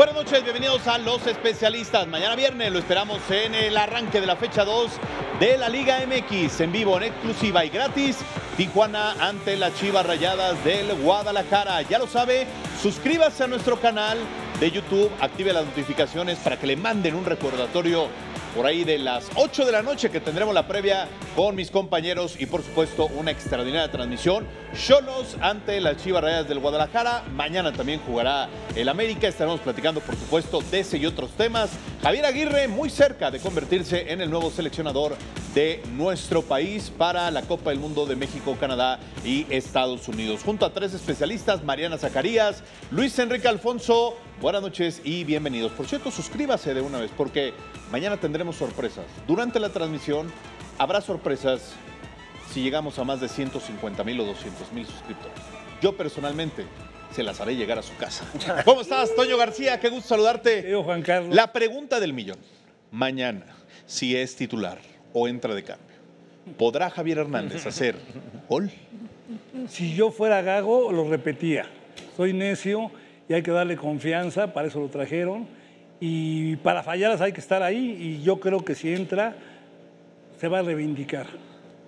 Buenas noches, bienvenidos a Los Especialistas. Mañana viernes lo esperamos en el arranque de la fecha 2 de la Liga MX en vivo, en exclusiva y gratis. Tijuana ante las Chivas Rayadas del Guadalajara. Ya lo sabe, suscríbase a nuestro canal de YouTube, active las notificaciones para que le manden un recordatorio por ahí de las 8 de la noche que tendremos la previa con mis compañeros y por supuesto una extraordinaria transmisión. Cholos ante las Chivas Rayadas del Guadalajara. Mañana también jugará el América. Estaremos platicando por supuesto de ese y otros temas. Javier Aguirre muy cerca de convertirse en el nuevo seleccionador de nuestro país para la Copa del Mundo de México, Canadá y Estados Unidos. Junto a tres especialistas, Mariana Zacarías, Luis Enrique Alfonso, buenas noches y bienvenidos. Por cierto, suscríbase de una vez porque mañana tendremos sorpresas. Durante la transmisión habrá sorpresas si llegamos a más de 150 mil o 200 mil suscriptores. Yo personalmente se las haré llegar a su casa. ¿Cómo estás, Toño García? Qué gusto saludarte. Yo, Juan Carlos. La pregunta del millón. Mañana, si es titular o entra de cambio, ¿podrá Javier Hernández hacer gol? Si yo fuera Gago, lo repetía. Soy necio y hay que darle confianza, para eso lo trajeron. Y para fallarlas hay que estar ahí y yo creo que si entra, se va a reivindicar.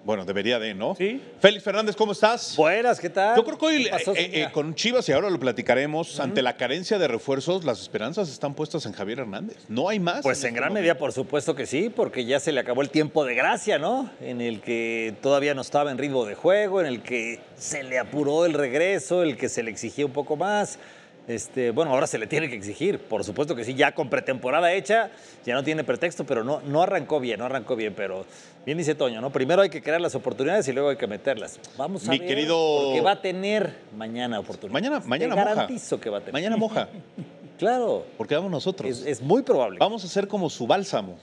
Bueno, debería de, ¿no? Sí. Félix Fernández, ¿cómo estás? Buenas, ¿qué tal? Yo creo que hoy ¿Qué pasó, eh, eh, con Chivas, y ahora lo platicaremos, ante la carencia de refuerzos, las esperanzas están puestas en Javier Hernández. No hay más. Pues en este gran momento. medida, por supuesto que sí, porque ya se le acabó el tiempo de gracia, ¿no? En el que todavía no estaba en ritmo de juego, en el que se le apuró el regreso, el que se le exigía un poco más. Este, bueno, ahora se le tiene que exigir, por supuesto que sí, ya con pretemporada hecha, ya no tiene pretexto, pero no, no arrancó bien, no arrancó bien, pero bien dice Toño, ¿no? Primero hay que crear las oportunidades y luego hay que meterlas. Vamos a Mi ver, querido- porque va a tener mañana oportunidades. Mañana, mañana Te moja. garantizo que va a tener. Mañana moja, Claro, porque vamos nosotros. es, es muy probable. Vamos a ser como su bálsamo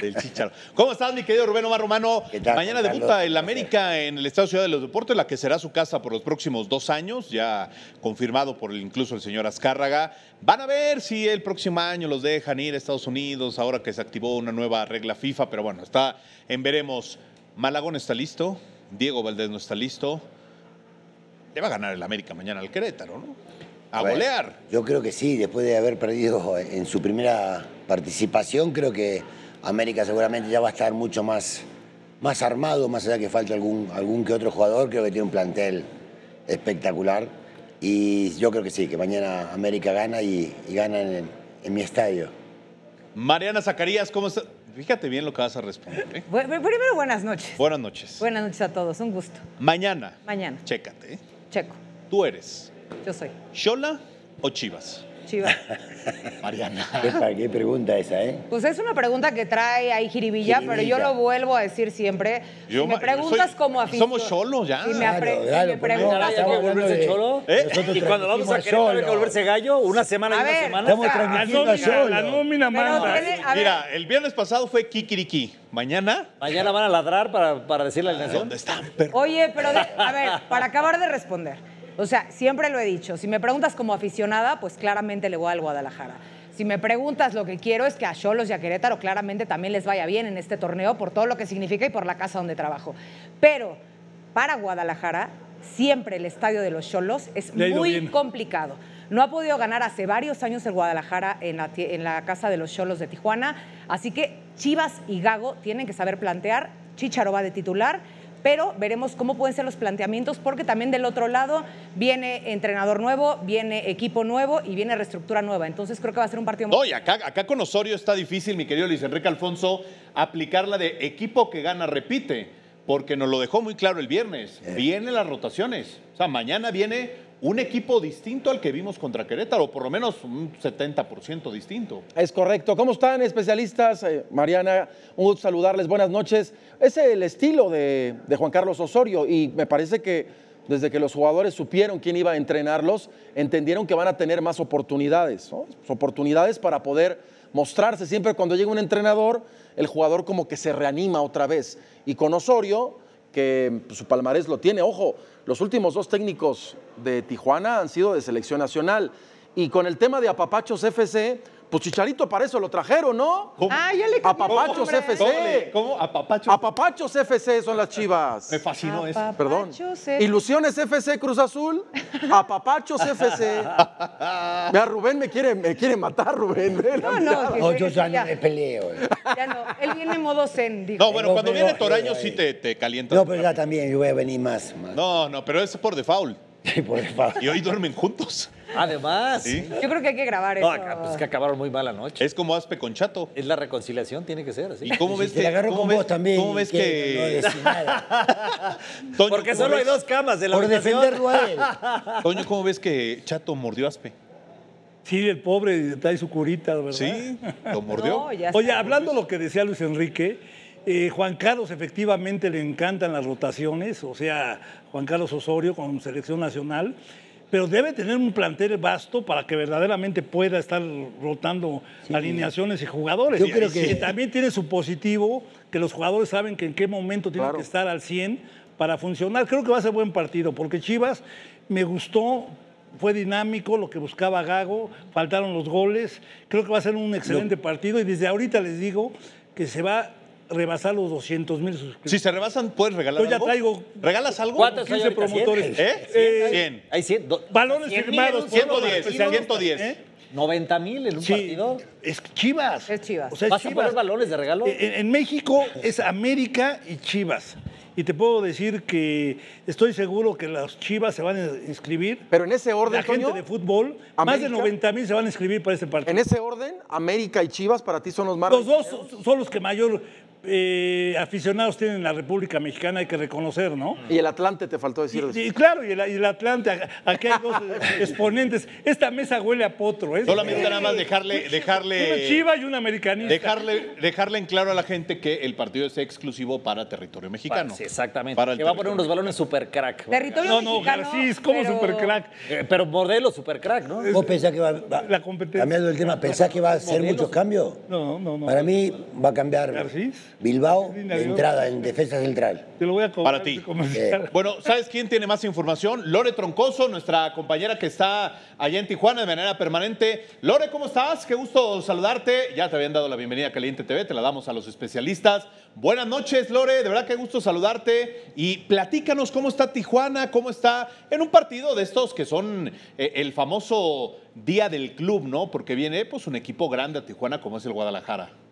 del chicharo. ¿Cómo estás, mi querido Rubén Omar Romano? ¿Qué tal, Mañana Juan debuta Carlos? el América en el Estadio Ciudad de los Deportes, la que será su casa por los próximos dos años, ya confirmado por el- incluso el señor Azcárraga. Van a ver si el próximo año los dejan ir a Estados Unidos, ahora que se activó una nueva regla FIFA, pero bueno, está en veremos. Malagón está listo, Diego Valdés no está listo. Le va a ganar el América mañana al Querétaro, ¿no? A golear. Yo creo que sí, después de haber perdido en su primera participación, creo que América seguramente ya va a estar mucho más, más armado, más allá que falte algún, algún que otro jugador, creo que tiene un plantel espectacular. Y yo creo que sí, que mañana América gana y, y gana en, en mi estadio. Mariana Zacarías, ¿cómo está? Fíjate bien lo que vas a responder. ¿eh? Bu- Primero, buenas noches. Buenas noches. Buenas noches a todos, un gusto. Mañana. Mañana. Chécate. ¿eh? Checo, Tú eres yo soy Xola o Chivas. Chiva. Mariana. ¿Qué, qué pregunta esa, eh? Pues es una pregunta que trae ahí jiribilla, pero yo lo vuelvo a decir siempre. Yo si me preguntas soy- como aficionado. somos cholos ya. Si me, Claro, si claro, me pues preguntas hay que volverse de- cholo. ¿Eh? Y cuando vamos a hay que volverse gallo, una semana y A una ver, semana. Estamos o sea, La transmitiendo nómina, la nómina manda. Mira, el viernes pasado fue Kikiriki. Mañana, Mañana van a ladrar para, para decirle a la nación. ¿dónde están, perro? Oye, pero de- a ver, para acabar de responder. O sea, siempre lo he dicho. Si me preguntas como aficionada, pues claramente le voy al Guadalajara. Si me preguntas lo que quiero es que a Cholos y a Querétaro claramente también les vaya bien en este torneo por todo lo que significa y por la casa donde trabajo. Pero para Guadalajara, siempre el estadio de los Cholos es muy bien. complicado. No ha podido ganar hace varios años el Guadalajara en la, en la casa de los Cholos de Tijuana. Así que Chivas y Gago tienen que saber plantear. Chicharo va de titular, pero veremos cómo pueden ser los planteamientos, porque también del otro lado viene entrenador nuevo, viene equipo nuevo y viene reestructura nueva. Entonces creo que va a ser un partido muy No, y acá, acá con Osorio está difícil, mi querido Luis Enrique Alfonso, aplicar la de equipo que gana repite, porque nos lo dejó muy claro el viernes. Vienen las rotaciones. O sea, mañana viene un equipo distinto al que vimos contra Querétaro, por lo menos un 70% distinto. Es correcto. ¿Cómo están, especialistas? Eh, Mariana, un gusto saludarles. Buenas noches. Es el estilo de, Juan Carlos Osorio y me parece que desde que los jugadores supieron quién iba a entrenarlos, entendieron que van a tener más oportunidades, ¿no? oportunidades para poder mostrarse. Siempre cuando llega un entrenador, el jugador como que se reanima otra vez. Y con Osorio, que pues, su palmarés lo tiene, ojo, los últimos dos técnicos de Tijuana han sido de selección nacional. Y con el tema de Apapachos FC, Pues Chicharito para eso lo trajeron, ¿no? ¿Cómo? Ah, ya le Apapachos. FC. ¿Cómo? ¿A papacho? Apapachos FC son las chivas. Me fascinó eso. Perdón. Apapachos FC. Ilusiones FC Cruz Azul, Apapachos FC. Mira, Rubén me quiere, me quiere matar, Rubén. No, no, No, yo ya ya, no me peleo. eh. ya no. Él viene en modo zen, dijo. No, bueno, Pero- cuando pero- viene Toraño sí te, te calienta. No, pero ya también yo voy a venir más. más. No, no, pero es por default. Y hoy duermen juntos. Además, Sí. Yo creo que hay que grabar no, eso. acá, pues que acabaron muy mal anoche. Es como Aspe con Chato. Es la reconciliación, tiene que ser así. ¿Y cómo ves te que la agarro cómo con ves- vos también. ¿Cómo ves ¿qué? que No. Toño, Porque ¿cómo solo hay dos camas de la Por habitación. defenderlo a él. Toño, ¿cómo ves que Chato mordió a Aspe? Sí, el pobre trae su curita, ¿verdad? Sí, lo mordió. No, Oye, hablando de lo que decía Luis Enrique, eh, Juan Carlos efectivamente le encantan las rotaciones, o sea, Juan Carlos Osorio con selección nacional, pero debe tener un plantel vasto para que verdaderamente pueda estar rotando alineaciones y jugadores. Yo Y- creo y que- también tiene su positivo, que los jugadores saben que en qué momento tienen Claro. que estar al 100 para funcionar. Creo que va a ser buen partido, porque Chivas me gustó, fue dinámico, lo que buscaba Gago, faltaron los goles. Creo que va a ser un excelente partido y desde ahorita les digo que se va rebasar los 200 mil suscriptores. Si se rebasan, ¿puedes regalar Yo ya algo? traigo- ¿Regalas algo? ¿Cuántos hay 15 ahorita? ¿Cien? promotores. ¿Eh? Eh, 100. Hay 100, do- Balones 100 mil firmados. en un por solo los 110, especialistas, 110. ¿eh? 90 mil en un Sí, partido. es Chivas. Es Chivas. O sea, es ¿Vas a poner balones de regalo? En, en México es América y Chivas. Y te puedo decir que estoy seguro que las Chivas se van a inscribir. Pero en ese orden, La gente Toño, de fútbol, más de América. 90 mil se van a inscribir para este partido. en ese orden, América y Chivas para ti son los más Los dos son los que mayor eh, aficionados tienen en la República Mexicana, hay que reconocer, ¿no? Y el Atlante te faltó decir. Y, y claro, y el, y el Atlante, aquí hay dos exponentes. Esta mesa huele a potro, ¿eh? Solamente nada más dejarle, Una dejarle, chiva y un americanista. dejarle, dejarle en claro a la gente que el partido es exclusivo para territorio mexicano. Sí, exacamente. Para que va a poner unos balones super crack. Territorio No, no, mexicano, Garcís, como pero- supercrack. Eh, pero modelo super crack, ¿no? ¿Vos pensás que va, va- La competencia. cambiando el tema, pensás que va a ser Modelos. muchos cambios? No, no, no. Para mí va a cambiar Garcís. Bilbao de entrada en defensa central. Te lo voy a. Para ti. comercial. Bueno, ¿sabes quién tiene más información? Lore Troncoso, nuestra compañera que está allá en Tijuana de manera permanente. Lore, ¿cómo estás? Qué gusto saludarte. Ya te habían dado la bienvenida a Caliente TV, te la damos a los especialistas. Buenas noches, Lore, de verdad qué gusto saludarte. Y platícanos cómo está Tijuana, cómo está en un partido de estos que son eh, el famoso día del club, ¿no? Porque viene pues un equipo grande a Tijuana como es el Guadalajara.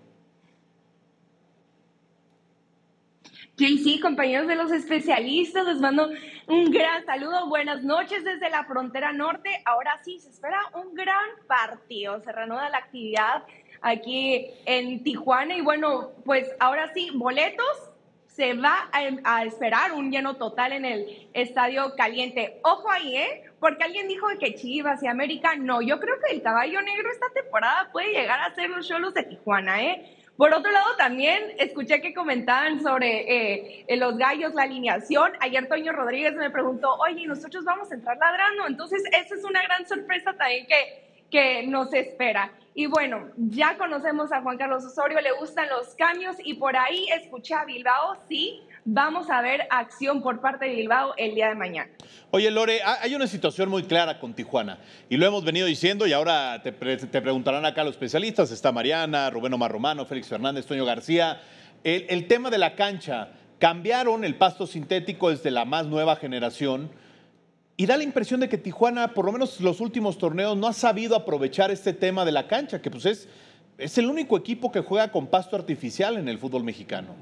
Sí, sí, compañeros de los especialistas, les mando un gran saludo. Buenas noches desde la frontera norte. Ahora sí, se espera un gran partido. Se reanuda la actividad aquí en Tijuana. Y bueno, pues ahora sí, boletos. Se va a, esperar un lleno total en el estadio caliente. Ojo ahí, ¿eh? Porque alguien dijo que Chivas y América. No, yo creo que el caballo negro esta temporada puede llegar a ser los cholos de Tijuana, ¿eh? Por otro lado, también escuché que comentaban sobre eh, eh, los gallos, la alineación. Ayer Toño Rodríguez me preguntó, oye, nosotros vamos a entrar ladrando. Entonces, esa es una gran sorpresa también que, que nos espera. Y bueno, ya conocemos a Juan Carlos Osorio, le gustan los cambios y por ahí escuché a Bilbao, sí, vamos a ver acción por parte de Bilbao el día de mañana. Oye, Lore, ha- hay una situación muy clara con Tijuana y lo hemos venido diciendo y ahora te preguntarán acá los especialistas, está Mariana, Rubén Omar Romano, Félix Fernández, Toño García. El, el tema de la cancha, cambiaron el pasto sintético desde la más nueva generación y da la impresión de que Tijuana, por lo menos los últimos torneos, no ha sabido aprovechar este tema de la cancha, que pues es, es el único equipo que juega con pasto artificial en el fútbol mexicano.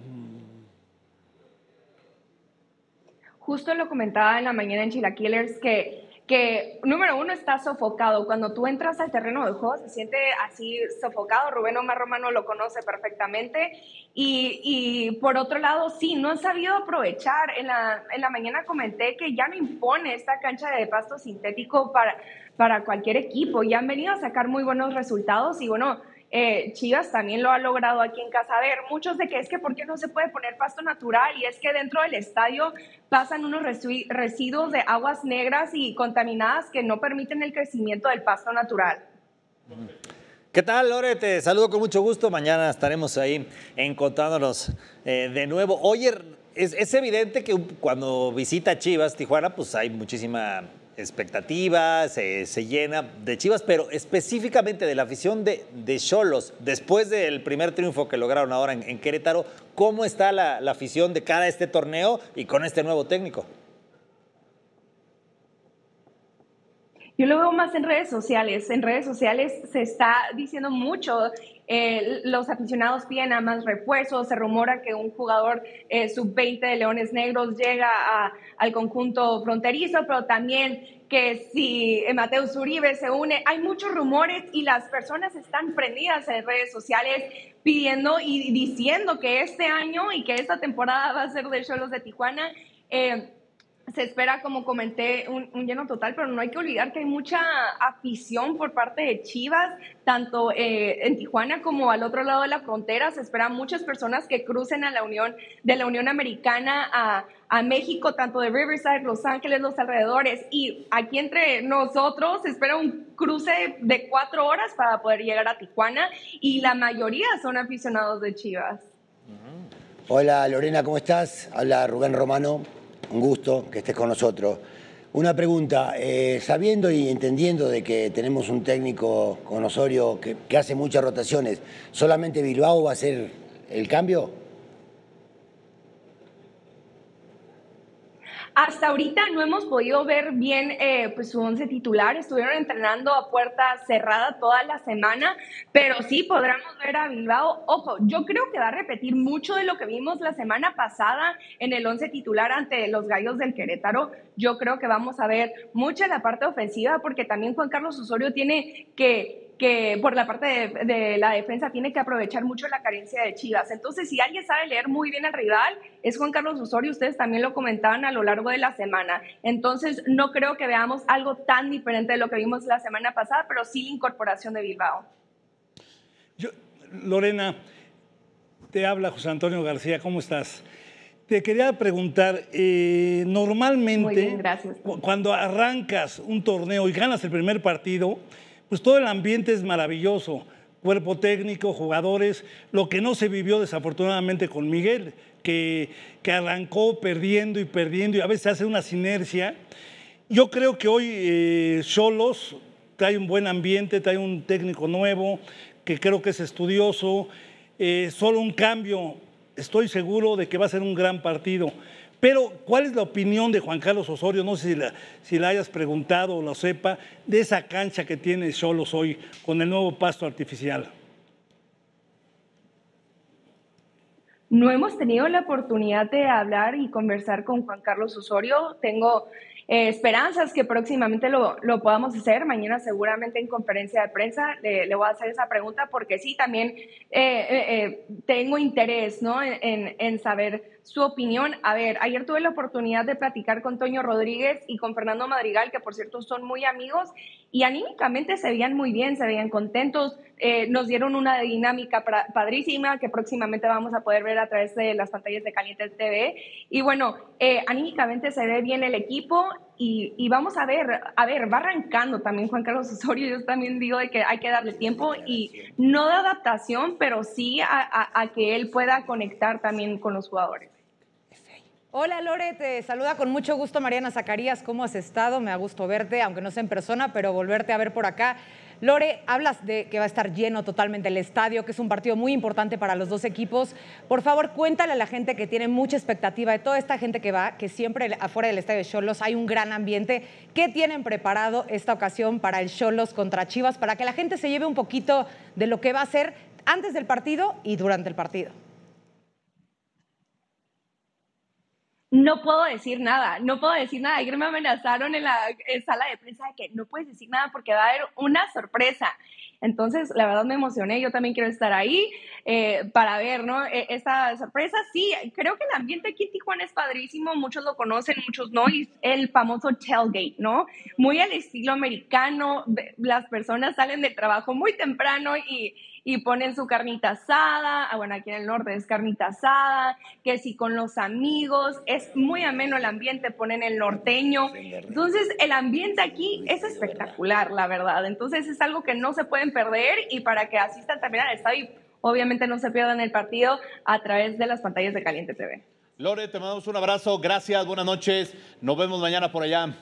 Justo lo comentaba en la mañana en Chilaquilers que, que, número uno, está sofocado. Cuando tú entras al terreno de juego, se siente así sofocado. Rubén Omar Romano lo conoce perfectamente. Y, y por otro lado, sí, no han sabido aprovechar. En la, en la mañana comenté que ya no impone esta cancha de pasto sintético para, para cualquier equipo. Y han venido a sacar muy buenos resultados. Y bueno, eh, Chivas también lo ha logrado aquí en casa. A ver, muchos de que es que por qué no se puede poner pasto natural y es que dentro del estadio pasan unos residuos de aguas negras y contaminadas que no permiten el crecimiento del pasto natural. ¿Qué tal, Lore? Te saludo con mucho gusto. Mañana estaremos ahí encontrándonos eh, de nuevo. Oye, es evidente que cuando visita Chivas, Tijuana, pues hay muchísima expectativa, se, se llena de Chivas, pero específicamente de la afición de de Cholos, después del primer triunfo que lograron ahora en, en Querétaro, ¿cómo está la, la afición de cara a este torneo y con este nuevo técnico? Yo lo veo más en redes sociales. En redes sociales se está diciendo mucho. Eh, los aficionados piden a más refuerzos. Se rumora que un jugador eh, sub-20 de Leones Negros llega al conjunto fronterizo, pero también que si Mateus Uribe se une. Hay muchos rumores y las personas están prendidas en redes sociales pidiendo y diciendo que este año y que esta temporada va a ser de Cholos de Tijuana. Eh, se espera, como comenté, un, lleno total, pero no hay que olvidar que hay mucha afición por parte de Chivas, tanto eh, en Tijuana como al otro lado de la frontera. Se esperan muchas personas que crucen a la Unión, de la Unión Americana a, a México, tanto de Riverside, Los Ángeles, los alrededores. Y aquí entre nosotros se espera un cruce de cuatro horas para poder llegar a Tijuana y la mayoría son aficionados de Chivas. Hola Lorena, ¿cómo estás? Habla Rubén Romano, un gusto que estés con nosotros. Una pregunta, eh, sabiendo y entendiendo de que tenemos un técnico con Osorio que, que hace muchas rotaciones, ¿solamente Bilbao va a ser el cambio? Hasta ahorita no hemos podido ver bien eh, pues su once titular. Estuvieron entrenando a puerta cerrada toda la semana, pero sí podremos ver a Bilbao. Ojo, yo creo que va a repetir mucho de lo que vimos la semana pasada en el once titular ante los Gallos del Querétaro. Yo creo que vamos a ver mucha la parte ofensiva porque también Juan Carlos Osorio tiene que que por la parte de, de, la defensa tiene que aprovechar mucho la carencia de Chivas. Entonces, si alguien sabe leer muy bien al rival, es Juan Carlos Osorio. Ustedes también lo comentaban a lo largo de la semana. Entonces, no creo que veamos algo tan diferente de lo que vimos la semana pasada, pero sí la incorporación de Bilbao. Yo, Lorena, te habla José Antonio García, ¿cómo estás? Te quería preguntar, eh, normalmente bien, cuando arrancas un torneo y ganas el primer partido, pues todo el ambiente es maravilloso, cuerpo técnico, jugadores, lo que no se vivió desafortunadamente con Miguel, que, que arrancó perdiendo y perdiendo y a veces hace una sinergia. Yo creo que hoy eh, Cholos trae un buen ambiente, trae un técnico nuevo, que creo que es estudioso, eh, solo un cambio, estoy seguro de que va a ser un gran partido. Pero, ¿cuál es la opinión de Juan Carlos Osorio? No sé si la, hayas preguntado o lo sepa, de esa cancha que tiene Cholos hoy con el nuevo pasto artificial. No hemos tenido la oportunidad de hablar y conversar con Juan Carlos Osorio. Tengo eh, esperanzas que próximamente lo, lo, podamos hacer. Mañana seguramente en conferencia de prensa le, voy a hacer esa pregunta porque sí, también eh, eh, tengo interés ¿no? en, en, saber su opinión. A ver, ayer tuve la oportunidad de platicar con Toño Rodríguez y con Fernando Madrigal, que por cierto son muy amigos, y anímicamente se veían muy bien, se veían contentos. Eh, nos dieron una dinámica padrísima que próximamente vamos a poder ver a través de las pantallas de Caliente TV. Y bueno, eh, anímicamente se ve bien el equipo y, vamos a ver, a ver, va arrancando también Juan Carlos Osorio. Yo también digo de que hay que darle tiempo y no de adaptación, pero sí a que él pueda conectar también con los jugadores. Hola Lore, te saluda con mucho gusto Mariana Zacarías. ¿Cómo has estado? Me da gusto verte, aunque no sea en persona, pero volverte a ver por acá. Lore, hablas de que va a estar lleno totalmente el estadio, que es un partido muy importante para los dos equipos. Por favor, cuéntale a la gente que tiene mucha expectativa de toda esta gente que va, que siempre afuera del estadio de Cholos hay un gran ambiente. ¿Qué tienen preparado esta ocasión para el Cholos contra Chivas? Para que la gente se lleve un poquito de lo que va a ser antes del partido y durante el partido. No puedo decir nada, no puedo decir nada. Ayer me amenazaron en la sala de prensa de que no puedes decir nada porque va a haber una sorpresa. Entonces, la verdad me emocioné, yo también quiero estar ahí eh, para ver, ¿no? Esta sorpresa, sí, creo que el ambiente aquí en Tijuana es padrísimo, muchos lo conocen, muchos no, y el famoso tailgate, ¿no? Muy al estilo americano, las personas salen del trabajo muy temprano y, y ponen su carnita asada, ah, bueno, aquí en el norte es carnita asada, que si con los amigos, es muy ameno el ambiente, ponen el norteño, entonces el ambiente aquí es espectacular, la verdad, entonces es algo que no se pueden perder y para que asistan también al estadio, obviamente no se pierdan el partido a través de las pantallas de Caliente TV. Lore, te mandamos un abrazo, gracias, buenas noches, nos vemos mañana por allá.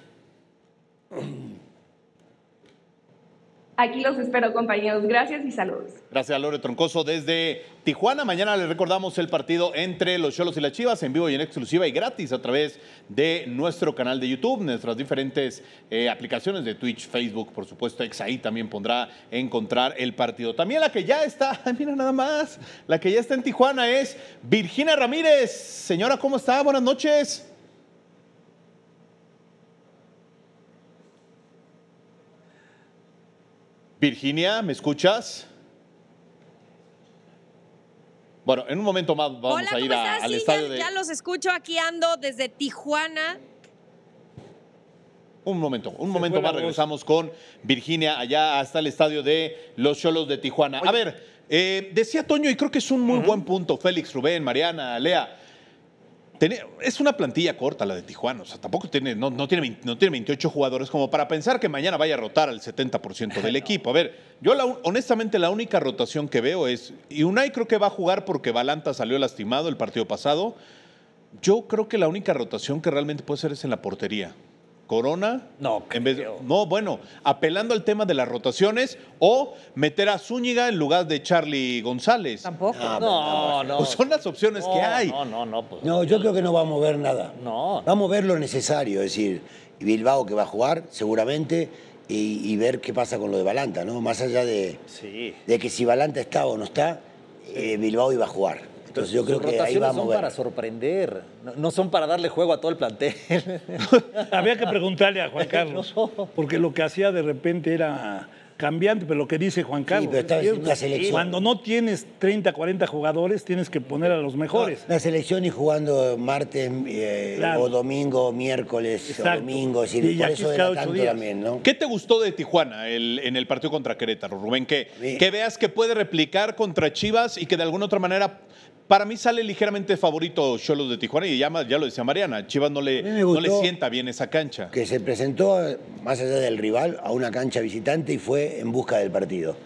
Aquí los espero, compañeros. Gracias y saludos. Gracias, Lore Troncoso, desde Tijuana. Mañana les recordamos el partido entre los Cholos y las Chivas en vivo y en exclusiva y gratis a través de nuestro canal de YouTube, nuestras diferentes eh, aplicaciones de Twitch, Facebook, por supuesto, ahí también pondrá encontrar el partido. También la que ya está, mira nada más, la que ya está en Tijuana es Virginia Ramírez. Señora, ¿cómo está? Buenas noches. Virginia, ¿me escuchas? Bueno, en un momento más vamos Hola, a ¿cómo ir a- al Sí, estadio ya, de... ya los escucho, aquí ando desde Tijuana. Un momento, un Se momento más regresamos con Virginia allá hasta el estadio de los Cholos de Tijuana. A ver, eh, decía Toño, y creo que es un muy buen punto, Félix, Rubén, Mariana, Lea. Es una plantilla corta la de Tijuana, o sea, tampoco tiene, no, no tiene, 20 no tiene 28 jugadores como para pensar que mañana vaya a rotar al 70% del equipo. A ver, yo la honestamente la única rotación que veo es, y Unai creo que va a jugar porque Balanta salió lastimado el partido pasado. Yo creo que la única rotación que realmente puede ser es en la portería. Corona. No en vez de- no, bueno, apelando al tema de las rotaciones o meter a Zúñiga en lugar de Charlie González. Tampoco. No, no. Pues son las opciones que No, hay. No, no, no. pues, No, yo creo que no va a mover nada. No. Va a mover lo necesario, es decir, Bilbao que va a jugar, seguramente, y, y ver qué pasa con lo de Balanta, ¿no? Más allá de, Sí. de que si Balanta está o no está, eh, Bilbao iba a jugar. Entonces yo Sus creo que ahí rotaciones va a son para sorprender, no, no son para darle juego a todo el plantel. Había que preguntarle a Juan Carlos, porque lo que hacía de repente era cambiante, pero lo que dice Juan Carlos. pero una selección. Cuando no tienes 30, 40 jugadores, tienes que poner a los mejores. La selección y jugando martes eh, Claro. o domingo, miércoles o Exacto. domingo, es Y por eso es era tanto días. también, ¿no? ¿Qué te gustó de Tijuana el- en el partido contra Querétaro, Rubén? Que, Sí. que veas que puede replicar contra Chivas y que de alguna otra manera, para mí sale ligeramente favorito Cholos de Tijuana y ya, ya lo decía Mariana, Chivas no le, no le sienta bien esa cancha. que se presentó, eh, más allá del rival, a una cancha visitante y fue en busca del partido.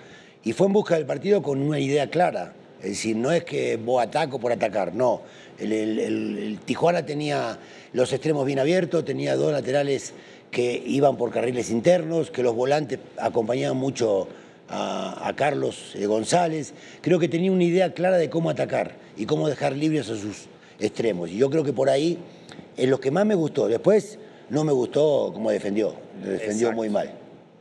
Y fue en busca del partido con una idea clara. Es decir, no es que vos ataco por atacar, no. El, el- el- el Tijuana tenía los extremos bien abiertos, tenía dos laterales que iban por carriles internos, que los volantes acompañaban mucho a, a Carlos eh, González. Creo que tenía una idea clara de cómo atacar y cómo dejar libres a sus extremos. Y yo creo que por ahí es lo que más me gustó. Después no me gustó cómo defendió. Defendió Exacto. muy mal.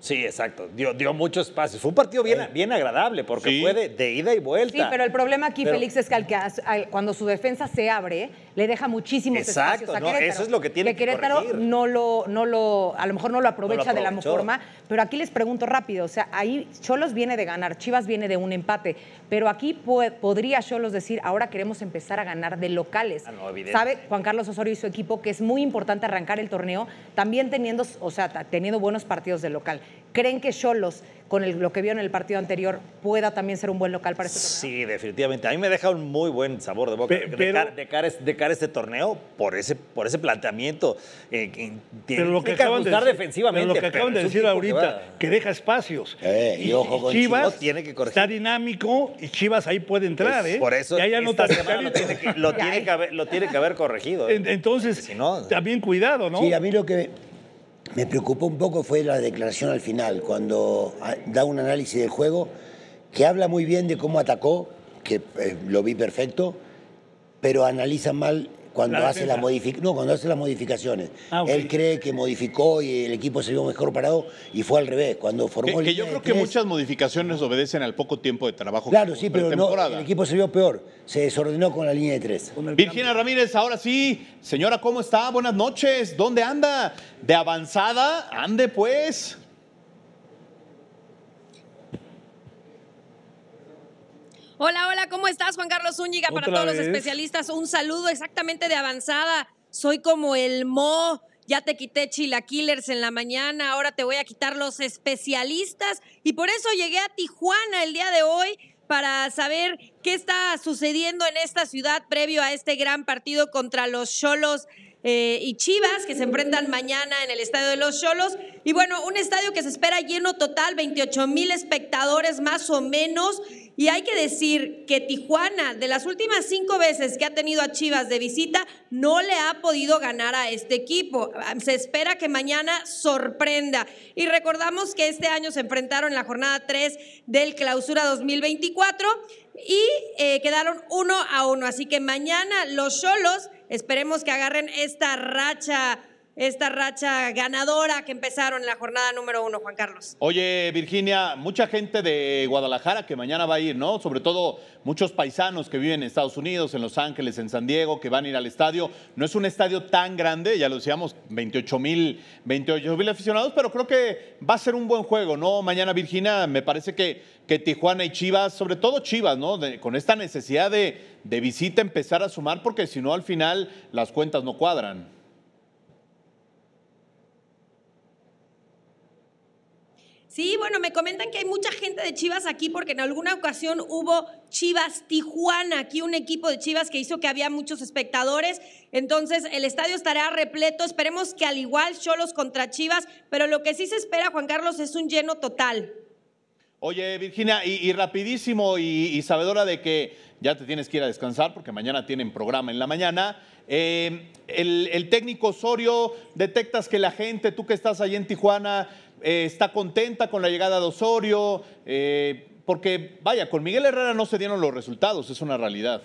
Sí, exacto. Dio, dio mucho espacio. Fue un partido bien, bien agradable porque Sí. fue de, de ida y vuelta. Sí, pero el problema aquí, Pero- Félix, es que, al que al- cuando su defensa se abre, le deja muchísimos Exacto, espacios a no, eso es lo que tiene que Querétaro corregir. no lo, no lo, a lo mejor no lo aprovecha de la forma, pero aquí les pregunto rápido, o sea, ahí Cholos viene de ganar, Chivas viene de un empate, pero aquí pu- podría Cholos decir, ahora queremos empezar a ganar de locales. Ah, no. ¿Sabe Juan Carlos Osorio y su equipo que es muy importante arrancar el torneo, también teniendo, o sea, teniendo buenos partidos de local? ¿Creen que Cholos, con el- lo que vio en el partido anterior, pueda también ser un buen local para este torneo? Sí, definitivamente. A mí me deja un muy buen sabor de boca Pe- de, pero- cara, de cara a este- de cara a este torneo por ese, por ese planteamiento. eh, que tiene, Pero lo que acaban de decir, defensivamente. pero lo que acaban de decir que ahorita, que, deja espacios. Eh, y ojo con Chivas Chivas, tiene que corregir. está dinámico y Chivas ahí puede entrar, ¿eh? Por eso Y ahí esta anota semana lo tiene, que, lo, Ya, tiene que haber, lo tiene que haber corregido. ¿eh? En- Entonces, Si no- también cuidado, ¿no? Sí, a mí lo que me preocupó un poco fue la declaración al final, cuando ah, da un análisis del juego, que habla muy bien de cómo atacó, que eh, lo vi perfecto, pero analiza mal cuando La hace las no, cuando hace las modificaciones. Ah. Él cree que modificó y el equipo se vio mejor parado y fue al revés, cuando formó Que, que yo creo que tres, muchas modificaciones obedecen al poco tiempo de trabajo. que Claro, sí, pero no, el equipo se vio peor, se desordenó con la línea de tres. El Virginia Ramírez, ahora sí. Señora, ¿cómo está? Buenas noches. ¿Dónde anda? ¿De avanzada? Ande pues. Hola, hola, ¿cómo estás, Juan Carlos Zúñiga? Para todos los especialistas, un saludo exactamente de avanzada. Soy como el Mo, ya te quité chilaquilers en la mañana, ahora te voy a quitar los especialistas y por eso llegué a Tijuana el día de hoy para saber qué está sucediendo en esta ciudad previo a este gran partido contra los Cholos eh, y Chivas que se enfrentan mañana en el estadio de los Cholos. Y bueno, un estadio que se espera lleno total, 28 mil espectadores más o menos. Y hay que decir que Tijuana, de las últimas cinco veces que ha tenido a Chivas de visita, no le ha podido ganar a este equipo. Se espera que mañana sorprenda. Y recordamos que este año se enfrentaron en la jornada 3 del Clausura 2024 y eh, quedaron uno a uno. Así que mañana los Cholos esperemos que agarren esta racha esta racha ganadora que empezaron en la jornada número uno, Juan Carlos. Oye, Virginia, mucha gente de Guadalajara que mañana va a ir, ¿no? Sobre todo muchos paisanos que viven en Estados Unidos, en Los Ángeles, en San Diego, que van a ir al estadio. No es un estadio tan grande, ya lo decíamos, 28 mil 28 mil aficionados, pero creo que va a ser un buen juego, ¿no? Mañana, Virginia, me parece que, que Tijuana y Chivas, sobre todo Chivas, ¿no? con esta necesidad de, de visita empezar a sumar, porque si no, al final las cuentas no cuadran. Sí, bueno, me comentan que hay mucha gente de Chivas aquí porque en alguna ocasión hubo Chivas Tijuana, aquí un equipo de Chivas que hizo que había muchos espectadores. Entonces, el estadio estará repleto. Esperemos que al igual Cholos contra Chivas, pero lo que sí se espera, Juan Carlos, es un lleno total. Oye, Virginia, y, rapidísimo y, sabedora de que ya te tienes que ir a descansar porque mañana tienen programa en la mañana. Eh, el, el técnico Osorio, detectas que la gente, tú que estás ahí en Tijuana, eh, está contenta con la llegada de Osorio, eh, porque vaya, con Miguel Herrera no se dieron los resultados, es una realidad.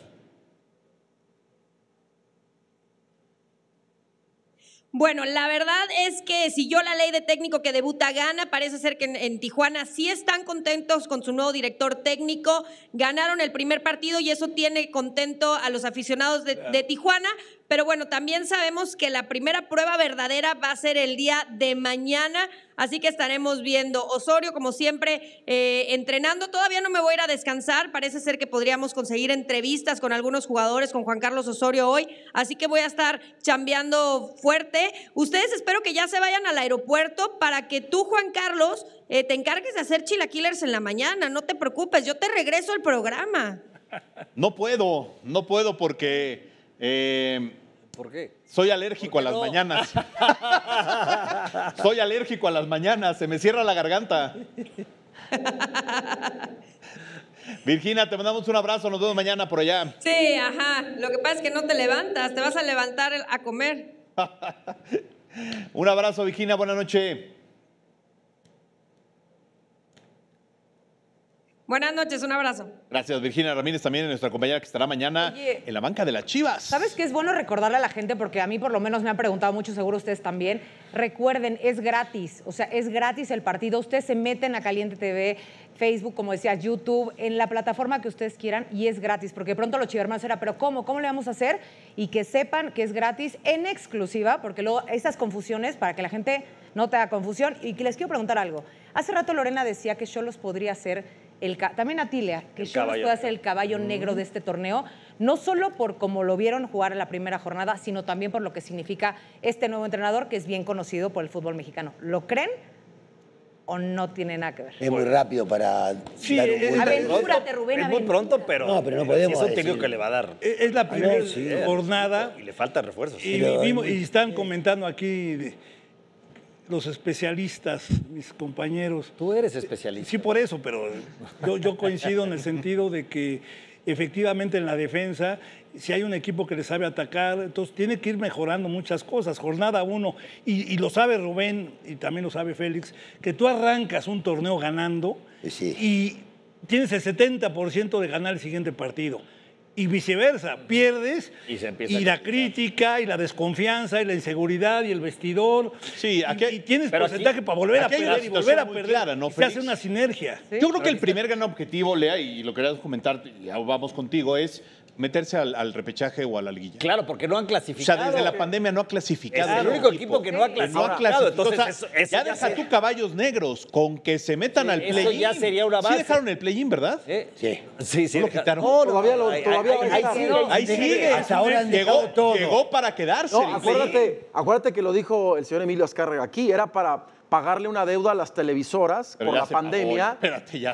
Bueno, la verdad es que si yo la ley de técnico que debuta gana, parece ser que en, Tijuana sí están contentos con su nuevo director técnico. Ganaron el primer partido y eso tiene contento a los aficionados de Tijuana. Pero bueno, también sabemos que la primera prueba verdadera va a ser el día de mañana, así que estaremos viendo Osorio, como siempre, eh, entrenando. Todavía no me voy a ir a descansar, parece ser que podríamos conseguir entrevistas con algunos jugadores, con Juan Carlos Osorio hoy, así que voy a estar chambeando fuerte. Ustedes espero que ya se vayan al aeropuerto para que tú, Juan Carlos, eh, te encargues de hacer chilaquilers en la mañana, no te preocupes, yo te regreso al programa. No puedo, no puedo porque... Eh, ¿Por qué? Soy alérgico a las mañanas. soy alérgico a las mañanas, se me cierra la garganta. Virginia, te mandamos un abrazo, nos vemos mañana por allá. Sí, ajá. Lo que pasa es que no te levantas, te vas a levantar a comer. un abrazo, Virginia, buena noche. Buenas noches, un abrazo. Gracias, Virginia Ramírez, también nuestra compañera que estará mañana en la banca de las Chivas. ¿Sabes qué es bueno recordarle a la gente? Porque a mí por lo menos me han preguntado mucho, seguro ustedes también. Recuerden, es gratis, o sea, es gratis el partido. Ustedes se meten a Caliente TV, Facebook, como decía, YouTube, en la plataforma que ustedes quieran y es gratis, porque pronto los chivermanos era, pero ¿cómo? ¿Cómo le vamos a hacer? Y que sepan que es gratis en exclusiva, porque luego esas confusiones, para que la gente no te haga confusión. Y que les quiero preguntar algo. Hace rato Lorena decía que yo los podría hacer también a Tilia, que el puede ser el caballo negro de este torneo, no solo por cómo lo vieron jugar en la primera jornada, sino también por lo que significa este nuevo entrenador que es bien conocido por el fútbol mexicano. ¿Lo creen? ¿O no tiene nada que ver? Es muy rápido para sí, dar un Aventúrate, Rubén. Es muy pronto, pero, no, pero no podemos es un técnico que le va a dar. Es la primera jornada. Y le falta refuerzos. Y, y están comentando aquí los especialistas, mis compañeros. Tú eres especialista. Sí, por eso, pero yo, coincido en el sentido de que efectivamente en la defensa, si hay un equipo que le sabe atacar, entonces tiene que ir mejorando muchas cosas. Jornada uno, y, lo sabe Rubén y también lo sabe Félix, que tú arrancas un torneo ganando y tienes el 70% de ganar el siguiente partido y viceversa, pierdes y, la crítica y la desconfianza y la inseguridad y el vestidor. Sí, aquí, y, tienes porcentaje para volver a perder y volver a perder. ¿no, se hace una sinergia. Yo creo que el primer gran objetivo, Lea, y lo querías comentar, ya vamos contigo, es meterse al, repechaje o a la liguilla. Claro, porque no han clasificado. O sea, desde la pandemia no ha clasificado. Es el único equipo que no ha clasificado. Entonces, ya, deja tú caballos negros con que se metan al play-in. Eso ya sería una base. Sí dejaron el play-in, ¿verdad? Sí. Sí, sí. lo quitaron? No, todavía lo todavía ahí, sigue. Ahí sigue. Hasta ahora llegó, todo. llegó para quedarse. No, acuérdate, acuérdate que lo dijo el señor Emilio Azcárraga aquí. Era para pagarle una deuda a las televisoras por la pandemia.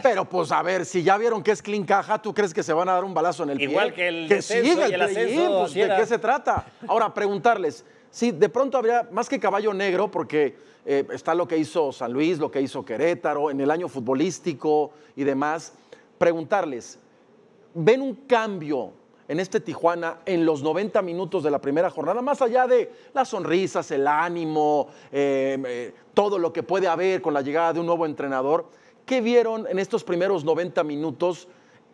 Pero pues a ver, si ya vieron que es clean caja, ¿tú crees que se van a dar un balazo en el pie? Igual que el que siga el, el pues, ¿de qué se trata? Ahora, preguntarles, si de pronto habría más que caballo negro, porque eh, está lo que hizo San Luis, lo que hizo Querétaro, en el año futbolístico y demás, preguntarles, ¿ven un cambio en este Tijuana en los 90 minutos de la primera jornada? Más allá de las sonrisas, el ánimo, eh, eh, todo lo que puede haber con la llegada de un nuevo entrenador. ¿Qué vieron en estos primeros 90 minutos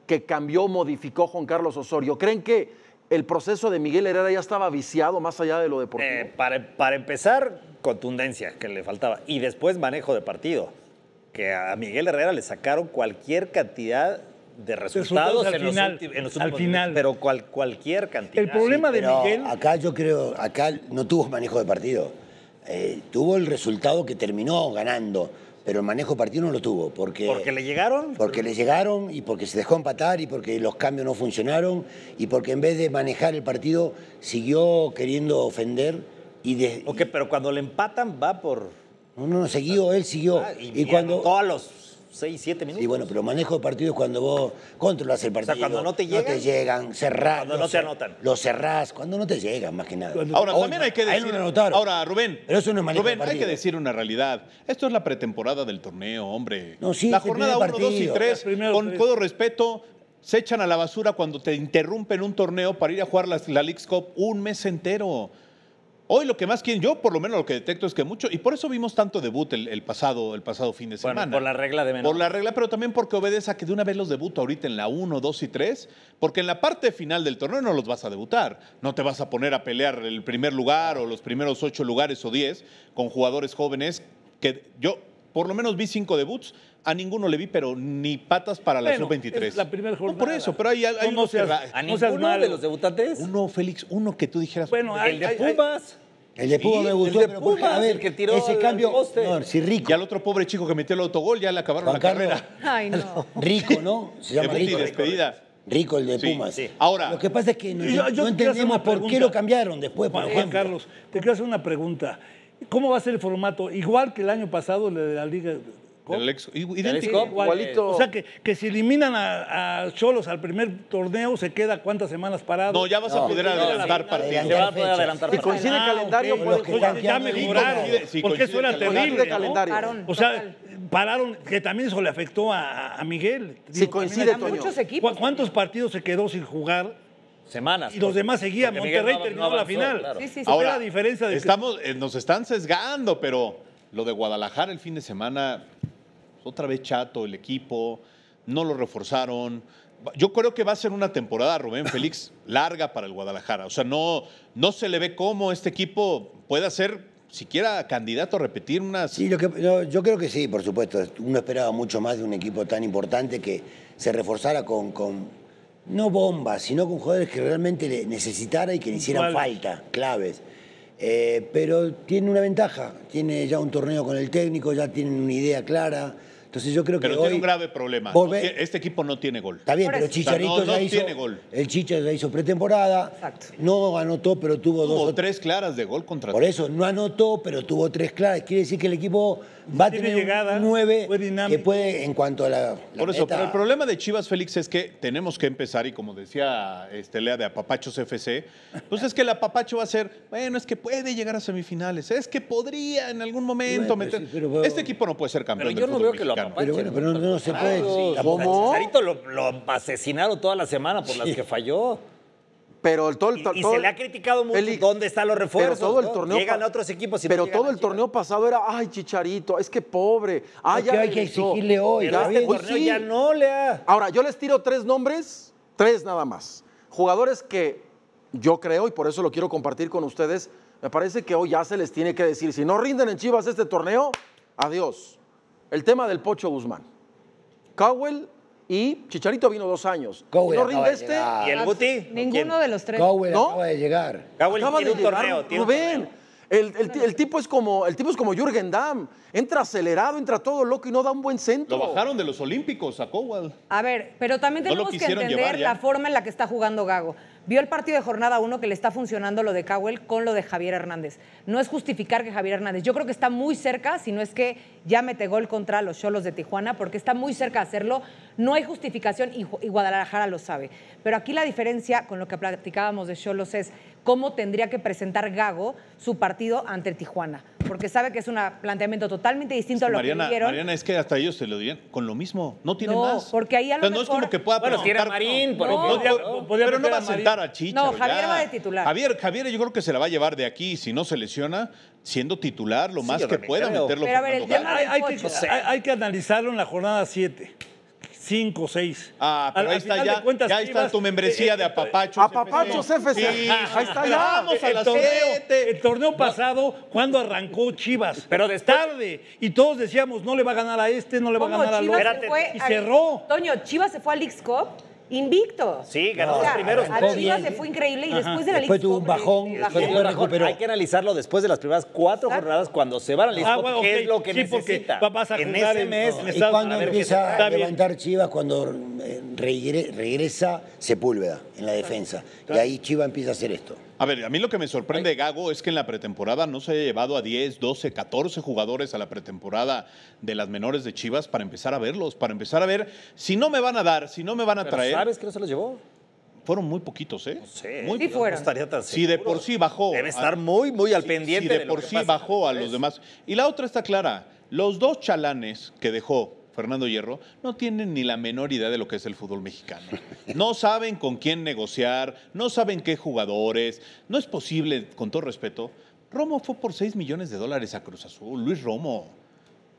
que cambió, modificó Juan Carlos Osorio? ¿Creen que el proceso de Miguel Herrera ya estaba viciado más allá de lo deportivo? Eh, para, para empezar, contundencia que le faltaba. Y después manejo de partido. Que a Miguel Herrera le sacaron cualquier cantidad de resultados, Resultados al en, los final, en los al final. Pero cual- cualquier cantidad. El problema de Miguel, acá yo creo, acá no tuvo manejo de partido. Eh, tuvo el resultado que terminó ganando, pero el manejo de partido no lo tuvo. Porque, Porque le llegaron. porque le llegaron y porque se dejó empatar y porque los cambios no funcionaron y porque en vez de manejar el partido siguió queriendo ofender y, de, Ok, pero cuando le empatan va por. no, no, no, siguió, él siguió. Ah, y, cuando a los 6, 7 minutos. Sí, bueno, pero manejo de partido es cuando vos controlas el partido. cuando no te llegan, llegan, cerrás. cuando no te anotan. Los cerrás, cuando no te llegan, más que nada. Ahora, Hoy también no, hay que decir. no le anotaron. Ahora, Rubén. Pero eso no es manejo de Rubén, hay que decir una realidad. Esto es la pretemporada del torneo, hombre. No, sí, la jornada primer 1, 2 y partido. 3, El primero con tres. todo respeto, se echan a la basura cuando te interrumpen un torneo para ir a jugar la, la League's Cup un mes entero. Hoy lo que más quieren, yo por lo menos lo que detecto es que mucho, y por eso vimos tanto debut el, el pasado, el pasado fin de Bueno, semana. por la regla de menor. Por la regla, pero también porque obedece a que de una vez los debuto ahorita en la 1, 2 y 3, porque en la parte final del torneo no los vas a debutar. No te vas a poner a pelear el primer lugar o los primeros 8 lugares o 10 con jugadores jóvenes que yo por lo menos vi cinco debuts. A ninguno le vi, pero ni patas para la Bueno, sub-23. es la primera No, por jornada. eso, pero hay, hay No, no unos que seas- ra- ¿A ninguno malo. de los debutantes? Uno, Félix, uno que tú dijeras. Bueno, hay- el de hay- hay- Pumas. El de Puma Sí, me el gustó, de pero porque, a Pumas, ver, el que tiró ese cambio. No, si Rico. Y al otro pobre chico que metió el autogol ya le acabaron Juan la Carlos. carrera. Ay, no. Rico, ¿no? Se llama Debut y Rico. despedida. Rico, el de Sí, Pumas. sí. Ahora- Lo que pasa es que no, Yo- no entendemos por qué lo cambiaron después, por Juan. Carlos, te quiero hacer una pregunta. ¿Cómo va a ser el formato? Igual que el año pasado, de la Liga. Ex- idéntico. igualito. O sea, que, que si eliminan a, a Cholos al primer torneo, se queda cuántas semanas parado. No, ya vas a poder no, adelantar la- partidos. Se va a poder adelantar. Si partidos. coincide Ah, calendario, ok. puede Los que jugar. están ya mejoraron. porque eso era terrible. O sea, total. pararon, que también eso le afectó a, a Miguel. Sí, Digo, coincide, también- Toño. muchos equipos. ¿Cu- ¿Cuántos partidos se quedó sin jugar? Semanas. Y los demás seguían. Monterrey no- terminó no la avanzó, final. claro. Sí, sí, sí. Ahora, la diferencia de estamos, eh, nos están sesgando, pero lo de Guadalajara el fin de semana, otra vez chato el equipo, no lo reforzaron. Yo creo que va a ser una temporada, Rubén Félix, larga para el Guadalajara. O sea, no, no se le ve cómo este equipo pueda ser siquiera candidato a repetir unas... Sí, lo que, yo, yo creo que sí, por supuesto. Uno esperaba mucho más de un equipo tan importante que se reforzara con, con no bombas, sino con jugadores que realmente necesitara y que le hicieran falta, claves. Eh, pero tiene una ventaja, tiene ya un torneo con el técnico, ya tienen una idea clara. Entonces yo creo que pero hoy tiene un grave problema. tie- Este equipo no tiene gol. Está bien, pero. Chicharito O sea, no- no ya hizo. tiene gol. El Chicha ya hizo pretemporada. Exacto. No anotó, pero tuvo dos. Tuvo o- tres claras de gol contra Por eso, no anotó, pero tuvo tres claras. Quiere decir que el equipo va a tener llegada, un 9 fue dinámico. que puede, en cuanto a la. la Por eso, meta- pero el problema de Chivas Félix es que tenemos que empezar, y como decía este, Lea de Apapachos FC, pues es que el Apapacho va a ser, bueno, es que puede llegar a semifinales, es que podría en algún momento Bueno, meter. sí, pero- pero- este equipo no puede ser campeón Pero yo del no veo que lo mexicano. Pero bueno, pero no, no se puede. ¿Cómo? Chicharito lo, lo asesinaron toda la semana por las que falló. Pero el, todo, el- Y, todo, y se le ha criticado mucho Félix, dónde están los refuerzos. Pero todo el ¿no? torneo. Llegan pa- a otros equipos y no Pero llegan todo el Chivas. torneo pasado era, ay, Chicharito, es que pobre. Ah, Lo ya que hay que regresó". exigirle hoy, Pero está este bien. torneo sí. ya no le ha. Ahora, yo les tiro tres nombres, tres nada más. Jugadores que yo creo, y por eso lo quiero compartir con ustedes, me parece que hoy ya se les tiene que decir, si no rinden en Chivas este torneo, adiós. El tema del Pocho Guzmán. Cowell y Chicharito vino dos años. Cowell no rinde de este. ¿Y el Guti? Ninguno de los tres. Cowell ¿No? acaba de llegar. Cowell Acaba tiene de un llegar, torneo. tiene un Rubén. torneo. El, el ti- el tipo es como, el tipo es como Jürgen Damm. Entra acelerado, entra todo loco y no da un buen centro. Lo bajaron de los Olímpicos a Cowell. A ver, pero también No tenemos que entender la forma en la que está jugando Gago. Vio el partido de jornada 1 que le está funcionando lo de Cowell con lo de Javier Hernández. No es justificar que Javier Hernández, yo creo que está muy cerca, si no es que ya mete gol contra los Cholos de Tijuana, porque está muy cerca de hacerlo. No hay justificación y, Guadalajara lo sabe. Pero aquí la diferencia con lo que platicábamos de Cholos es cómo tendría que presentar Gago su partido ante Tijuana. porque sabe que es un planteamiento totalmente distinto a lo Mariana, que vivieron. Mariana, es que hasta ellos se lo dieron con lo mismo. No tienen No, más. porque ahí a lo O sea, no es como que pueda Bueno, tiene a presentar- Marín, por No. ejemplo. Podía- podía pero no va a sentar a Chicharo. No, Javier ya. va de titular. Javier, Javier yo creo que se la va a llevar de aquí, si no se lesiona, siendo titular lo Sí, más que pueda creo. meterlo. Pero a ver, el tema. Hay, hay que, hay que analizarlo en la jornada 7. 5, 6. Ah, pero ahí está ya, ya está tu membresía de Apapachos. Apapachos FC. Sí, Ahí está ya. Vamos a el las torneo, siete. el torneo pasado, cuando arrancó Chivas. Pero después- tarde. Y todos decíamos, no le va a ganar a este, no le va a ¿Cómo ganar al otro. se Espérate. fue Y cerró. Toño, Chivas se fue al Leagues Cup invicto. Sí, ganó O los sea, primeros A. Chivas se fue increíble y después de la Después Leagues tuvo un bajón, le- después le-. Hay que analizarlo después de las primeras cuatro Exacto. jornadas cuando se van al Ah, bueno, qué es lo que Sí, necesita. va- vas a en ese mes. Y qué empieza a levantar Chivas, cuando eh, regresa Sepúlveda en la defensa. Y ahí Chivas empieza a hacer esto. A ver, a mí lo que me sorprende, Gago, es que en la pretemporada no se haya llevado a 10, 12, 14 jugadores a la pretemporada de las menores de Chivas para empezar a verlos, para empezar a ver si no me van a dar, si no me van a Pero traer. ¿Sabes que no se los llevó? Fueron muy poquitos, ¿eh? Sí, Muy Sí no fueron. estaría tan Si de por sí bajó. Debe estar muy, muy al Sí, pendiente sí, de, de lo por que sí pasa bajó a los demás. Y la otra está clara. Los dos chalanes que dejó Fernando Hierro no tienen ni la menor idea de lo que es el fútbol mexicano. No saben con quién negociar, no saben qué jugadores. No es posible, con todo respeto. Romo fue por 6 millones de dólares a Cruz Azul. Luis Romo.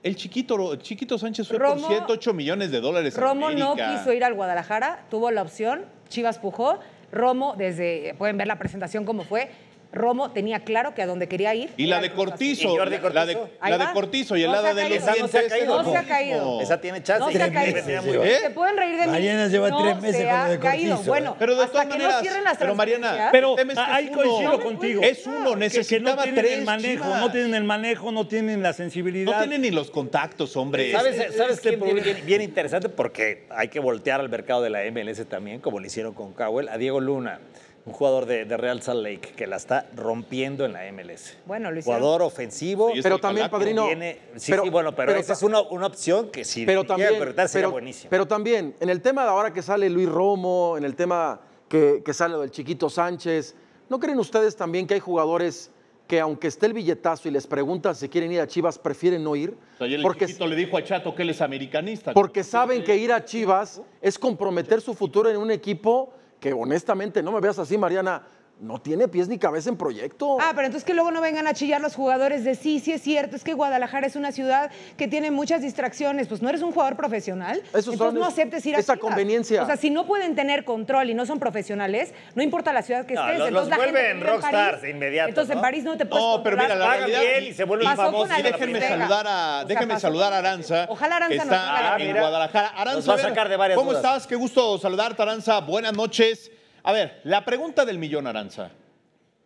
El chiquito, el chiquito Sánchez fue Romo- por 108 8 millones de dólares. a Romo no quiso ir al Guadalajara, tuvo la opción, Chivas pujó. Romo, desde, pueden ver la presentación cómo fue, Romo tenía claro que a donde quería ir. Y la de. Cortizo, ¿Y Jordi la de, Cortizo? Ahí la de va. Cortizo y el hada ha de los. Esa no se ha dientes. es caído. No se ha caído. Esa tiene chance. No se ha caído. ¿Eh? Se pueden reír de mí. Mariana lleva no tres meses se con de caído. Cortizo, Bueno, ¿eh? Pero de todas maneras, no cierren las pero Mariana, Pero es ahí es uno. coincido contigo. Es uno, Que- que, no necesitaba tienen tres el manejo, Chivas. no tienen el manejo, no tienen la sensibilidad. No tienen ni los contactos, hombre. ¿Sabes, Este- ¿sabes este problema. bien, bien interesante? Porque hay que voltear al mercado de la MLS también, como lo hicieron con Cowell, a Diego Luna, un jugador de, de Real Salt Lake que la está rompiendo en la MLS. Bueno, hicieron. Jugador ofensivo. Sí, Pero también, calaco. padrino. Tiene, sí, pero- sí, bueno, pero, pero esa es una, una opción que si pero también, pero, buenísimo. pero también, en el tema de ahora que sale Luis Romo, en el tema que, que sale del chiquito Sánchez, ¿no creen ustedes también que hay jugadores que aunque esté el billetazo y les preguntan si quieren ir a Chivas, prefieren no ir? O sea, el Porque, chiquito le dijo a Chato que él es americanista. porque saben que ir a Chivas es comprometer su futuro en un equipo que honestamente, no me veas así, Mariana, no tiene pies ni cabeza en proyecto. Ah, pero entonces que luego no vengan a chillar los jugadores de sí, sí es cierto, es que Guadalajara es una ciudad que tiene muchas distracciones. Pues no eres un jugador profesional. Esos entonces no es- aceptes ir a esa Chivas. conveniencia. O sea, si no pueden tener control y no son profesionales, no importa la ciudad que No, estés. los- entonces los la gente vuelven en rockstars París, de inmediato, Entonces en ¿no? París no te puedes No, pero mira, la realidad- bien y se vuelven famosos. Y déjenme saludar a, O sea, déjenme saludar a Aranza. Ojalá Aranza nos está la en vida. Guadalajara. Aranza, Nos va a sacar de varias ¿Cómo dudas. estás? Qué gusto saludarte, Aranza. Buenas noches. A ver, la pregunta del millón, Aranza.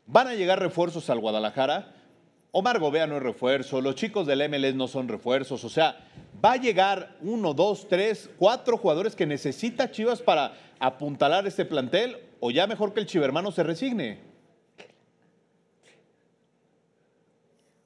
¿Van a llegar refuerzos al Guadalajara? Omar Gobea no es refuerzo, los chicos del MLS no son refuerzos, o sea, ¿va a llegar uno, dos, tres, cuatro jugadores que necesita Chivas para apuntalar este plantel? ¿O ya mejor que el chivermano se resigne?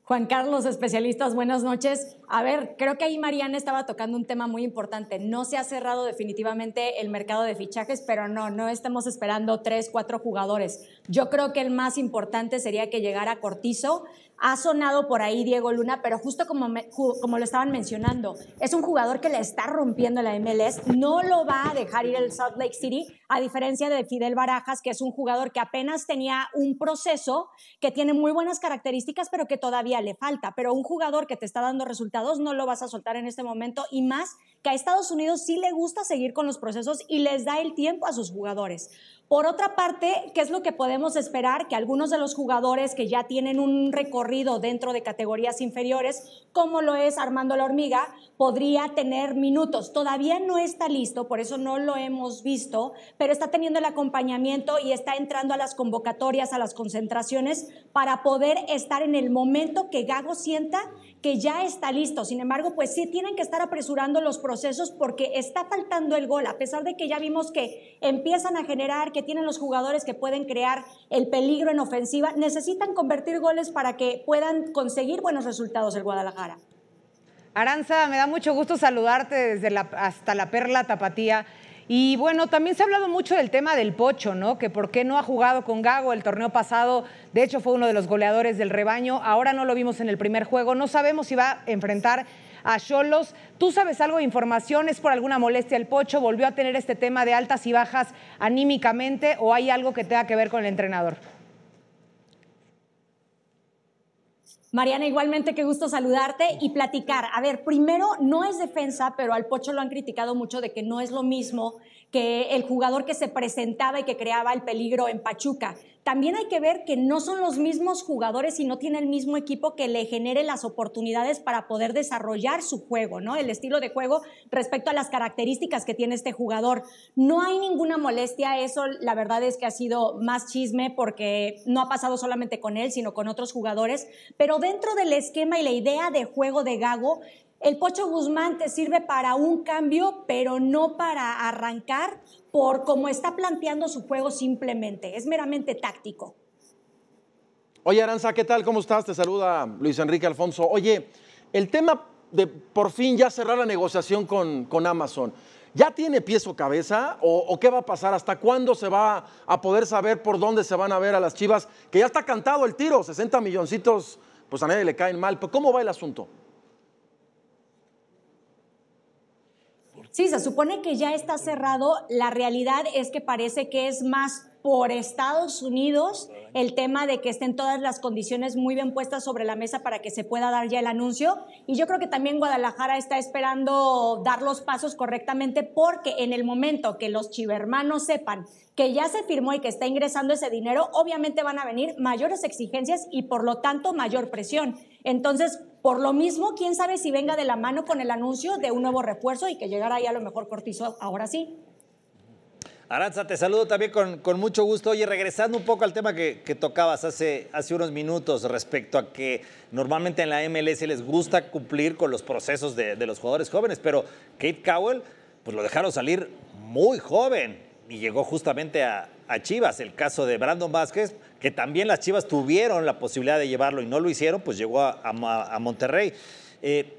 Juan Carlos, especialistas, buenas noches. A ver, creo que ahí Mariana estaba tocando un tema muy importante. No se ha cerrado definitivamente el mercado de fichajes, pero no, no estamos esperando tres, cuatro jugadores. Yo creo que el más importante sería que llegara Cortizo. Ha sonado por ahí Diego Luna, pero justo como, me- como lo estaban mencionando, es un jugador que le está rompiendo la MLS, no lo va a dejar ir el Salt Lake City, a diferencia de Fidel Barajas, que es un jugador que apenas tenía un proceso, que tiene muy buenas características, pero que todavía le falta. Pero un jugador que te está dando resultados no lo vas a soltar en este momento, y más que a Estados Unidos sí le gusta seguir con los procesos y les da el tiempo a sus jugadores. Por otra parte, ¿qué es lo que podemos esperar? Que algunos de los jugadores que ya tienen un recorrido dentro de categorías inferiores, como lo es Armando la Hormiga, podría tener minutos. Todavía no está listo, por eso no lo hemos visto, pero está teniendo el acompañamiento y está entrando a las convocatorias, a las concentraciones, para poder estar en el momento que Gago sienta que ya está listo. Sin embargo, pues sí tienen que estar apresurando los procesos porque está faltando el gol, a pesar de que ya vimos que empiezan a generar, que tienen los jugadores que pueden crear el peligro en ofensiva, necesitan convertir goles para que puedan conseguir buenos resultados el Guadalajara. Aranza, me da mucho gusto saludarte desde la, hasta la Perla Tapatía. Y bueno, también se ha hablado mucho del tema del Pocho, ¿no? Que por qué no ha jugado con Gago el torneo pasado. De hecho, fue uno de los goleadores del rebaño. Ahora no lo vimos en el primer juego. No sabemos si va a enfrentar a Cholos. ¿Tú sabes algo de información? ¿Es por alguna molestia el Pocho? ¿Volvió a tener este tema de altas y bajas anímicamente o hay algo que tenga que ver con el entrenador? Mariana, igualmente qué gusto saludarte y platicar. A ver, primero, no es defensa, pero al Pocho lo han criticado mucho de que no es lo mismo que el jugador que se presentaba y que creaba el peligro en Pachuca. También hay que ver que no son los mismos jugadores y no tiene el mismo equipo que le genere las oportunidades para poder desarrollar su juego, ¿no? El estilo de juego respecto a las características que tiene este jugador. No hay ninguna molestia, eso la verdad es que ha sido más chisme porque no ha pasado solamente con él, sino con otros jugadores, pero dentro del esquema y la idea de juego de Gago, el Pocho Guzmán te sirve para un cambio, pero no para arrancar por cómo está planteando su juego simplemente. Es meramente táctico. Oye, Aranza, ¿qué tal? ¿Cómo estás? Te saluda Luis Enrique Alfonso. Oye, el tema de por fin ya cerrar la negociación con, con Amazon, ¿ya tiene pies o cabeza? ¿O, ¿O qué va a pasar? ¿Hasta cuándo se va a poder saber por dónde se van a ver a las chivas? Que ya está cantado el tiro, 60 milloncitos, pues a nadie le caen mal. ¿Pero cómo va el asunto? Sí, se supone que ya está cerrado. La realidad es que parece que es más por Estados Unidos el tema de que estén todas las condiciones muy bien puestas sobre la mesa para que se pueda dar ya el anuncio. Y yo creo que también Guadalajara está esperando dar los pasos correctamente porque en el momento que los chivermanos sepan que ya se firmó y que está ingresando ese dinero, obviamente van a venir mayores exigencias y por lo tanto mayor presión. Entonces, por lo mismo, quién sabe si venga de la mano con el anuncio de un nuevo refuerzo y que llegara ahí a lo mejor Cortizo ahora sí. Aranza, te saludo también con, con, mucho gusto. Oye, regresando un poco al tema que, tocabas hace, hace unos minutos respecto a que normalmente en la MLS les gusta cumplir con los procesos de, de los jugadores jóvenes, pero Kate Cowell, pues lo dejaron salir muy joven y llegó justamente a, a, Chivas. El caso de Brandon Vázquez, que también las Chivas tuvieron la posibilidad de llevarlo y no lo hicieron, pues llegó a, a, a Monterrey. Eh,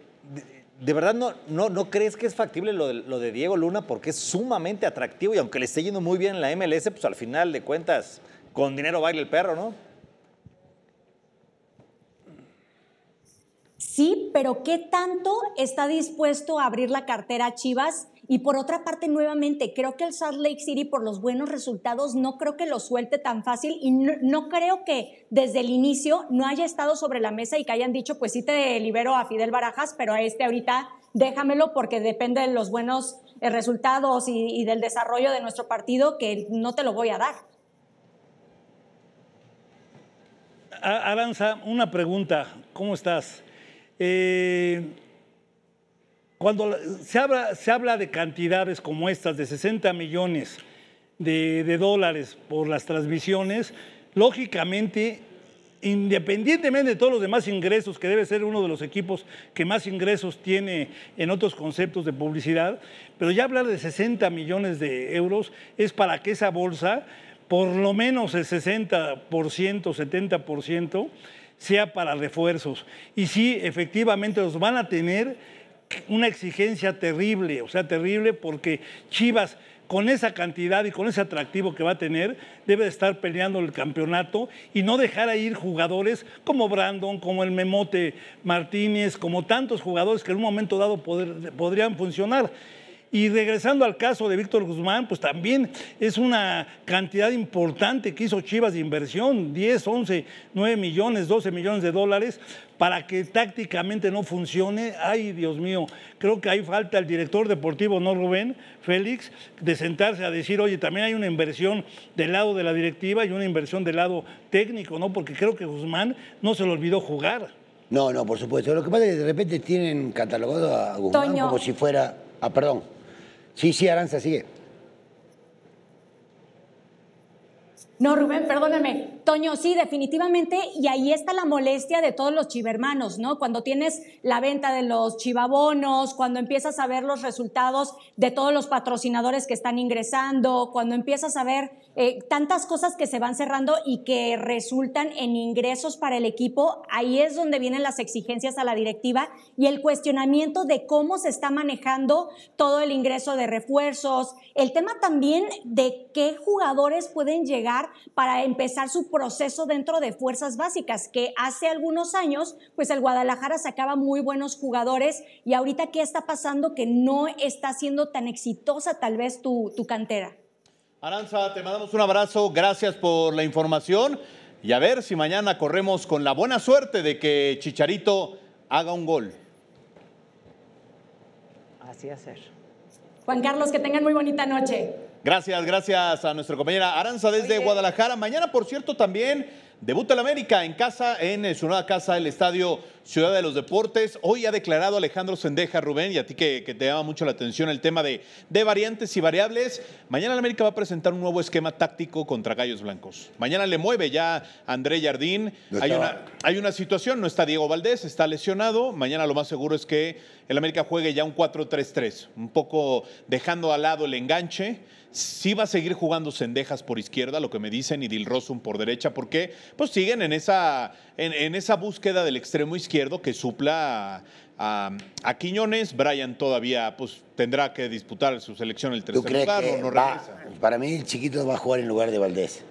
¿De verdad no, no, no crees que es factible lo de, lo de, Diego Luna? Porque es sumamente atractivo y aunque le esté yendo muy bien en la MLS, pues al final de cuentas, con dinero baila el perro, ¿no? Sí, pero ¿qué tanto está dispuesto a abrir la cartera a Chivas? Y por otra parte, nuevamente, creo que el Salt Lake City, por los buenos resultados, no creo que lo suelte tan fácil y no, creo que desde el inicio no haya estado sobre la mesa y que hayan dicho, pues sí te libero a Fidel Barajas, pero a este ahorita déjamelo porque depende de los buenos eh, resultados y, y del desarrollo de nuestro partido que no te lo voy a dar. Aranza, una pregunta. ¿Cómo estás? Eh, cuando se habla, se habla, de cantidades como estas, de 60 millones de, de dólares por las transmisiones, lógicamente, independientemente de todos los demás ingresos, que debe ser uno de los equipos que más ingresos tiene en otros conceptos de publicidad, pero ya hablar de 60 millones de euros es para que esa bolsa, por lo menos el 60%, 70%, sea para refuerzos. Y sí, efectivamente los van a tener una exigencia terrible, o sea, terrible porque Chivas con esa cantidad y con ese atractivo que va a tener, debe de estar peleando el campeonato y no dejar a ir jugadores como Brandon, como el Memote Martínez, como tantos jugadores que en un momento dado podrían funcionar. Y regresando al caso de Víctor Guzmán, pues también es una cantidad importante que hizo Chivas de inversión, 10, 11, 9 millones, 12 millones de dólares, para que tácticamente no funcione. Ay, Dios mío, creo que ahí falta el director deportivo, ¿no, Rubén? Félix, de sentarse a decir, oye, también hay una inversión del lado de la directiva y una inversión del lado técnico, ¿no? Porque creo que Guzmán no se le olvidó jugar. No, no, por supuesto. Lo que pasa es que de repente tienen catalogado a Guzmán Toño. como si fuera... Ah, perdón. Sí, sí, Aranza, sigue. No, Rubén, perdóname. Toño, sí, definitivamente, y ahí está la molestia de todos los chivermanos, ¿no? Cuando tienes la venta de los chivabonos, cuando empiezas a ver los resultados de todos los patrocinadores que están ingresando, cuando empiezas a ver eh, tantas cosas que se van cerrando y que resultan en ingresos para el equipo, ahí es donde vienen las exigencias a la directiva y el cuestionamiento de cómo se está manejando todo el ingreso de refuerzos, el tema también de qué jugadores pueden llegar para empezar su proceso dentro de fuerzas básicas, que hace algunos años, pues el Guadalajara sacaba muy buenos jugadores y ahorita qué está pasando que no está siendo tan exitosa tal vez tu, tu cantera. Aranza, te mandamos un abrazo, gracias por la información y a ver si mañana corremos con la buena suerte de que Chicharito haga un gol. Así hacer. Juan Carlos, que tengan muy bonita noche. Gracias, gracias a nuestra compañera Aranza desde Oye. Guadalajara. Mañana, por cierto, también debuta el América en casa, en su nueva casa, el Estadio Ciudad de los Deportes. Hoy ha declarado Alejandro Sendeja, Rubén, y a ti que, que te llama mucho la atención el tema de, de variantes y variables. Mañana el América va a presentar un nuevo esquema táctico contra Gallos Blancos. Mañana le mueve ya André Jardín. Hay una, hay una situación, no está Diego Valdés, está lesionado. Mañana lo más seguro es que el América juegue ya un 4-3-3, un poco dejando al lado el enganche. Sí va a seguir jugando Cendejas por izquierda, lo que me dicen, y Dilrosum por derecha, porque pues siguen en esa, en, en esa búsqueda del extremo izquierdo que supla a, a- a Quiñones. Brian todavía pues tendrá que disputar su selección el ¿Tú tercer crees lugar, que no, no va- regresa. para mí el chiquito va a jugar en lugar de Valdés?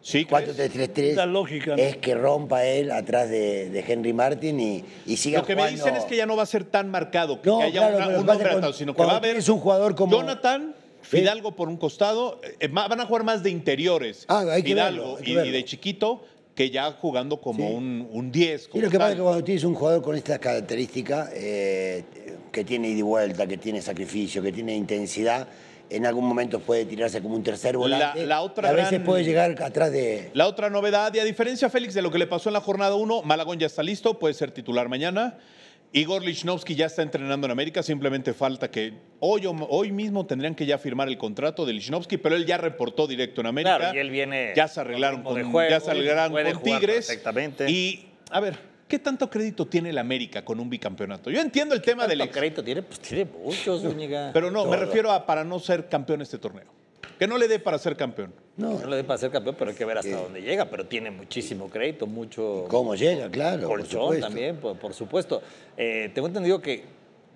Sí, ¿crees? 4-3-3 La lógica, ¿no? es que rompa él atrás de, de Henry Martin y, y siga Lo que me jugando. dicen es que ya no va a ser tan marcado, que, No, que haya claro, una- pero un sino que va a haber tienes un jugador como- Jonathan, Sí. Fidalgo por un costado, eh, van a jugar más de interiores. Ah, hay que Fidalgo verlo, hay que y, de chiquito, que ya jugando como Sí. un, un 10. Y como lo que pasa tal. es que cuando tienes un jugador con estas características, eh, que tiene ida y vuelta, que tiene sacrificio, que tiene intensidad, en algún momento puede tirarse como un tercer volante. la otra y a veces gran- puede llegar atrás de. La otra novedad, y a diferencia, Félix, de lo que le pasó en la jornada 1, Malagón ya está listo, puede ser titular mañana. Igor Lichnowsky ya está entrenando en América, simplemente falta que hoy, hoy mismo tendrían que ya firmar el contrato de Lichnowsky, pero él ya reportó directo en América. Claro, y él viene Ya se arreglaron con de juego, ya se arreglaron con Tigres. perfectamente. Y, a ver, ¿qué tanto crédito tiene el América con un bicampeonato? Yo entiendo el tema del ¿Cuánto ex- crédito tiene? Pues tiene muchos, Zúñiga. pero no, me refiero a para no ser campeón este torneo. Que no le dé para ser campeón. No, No le dé para ser campeón, pero hay que ver hasta dónde llega. Pero tiene muchísimo crédito, mucho ¿Cómo llega? Claro. por colchón supuesto. también, por, por supuesto. Eh, tengo entendido que,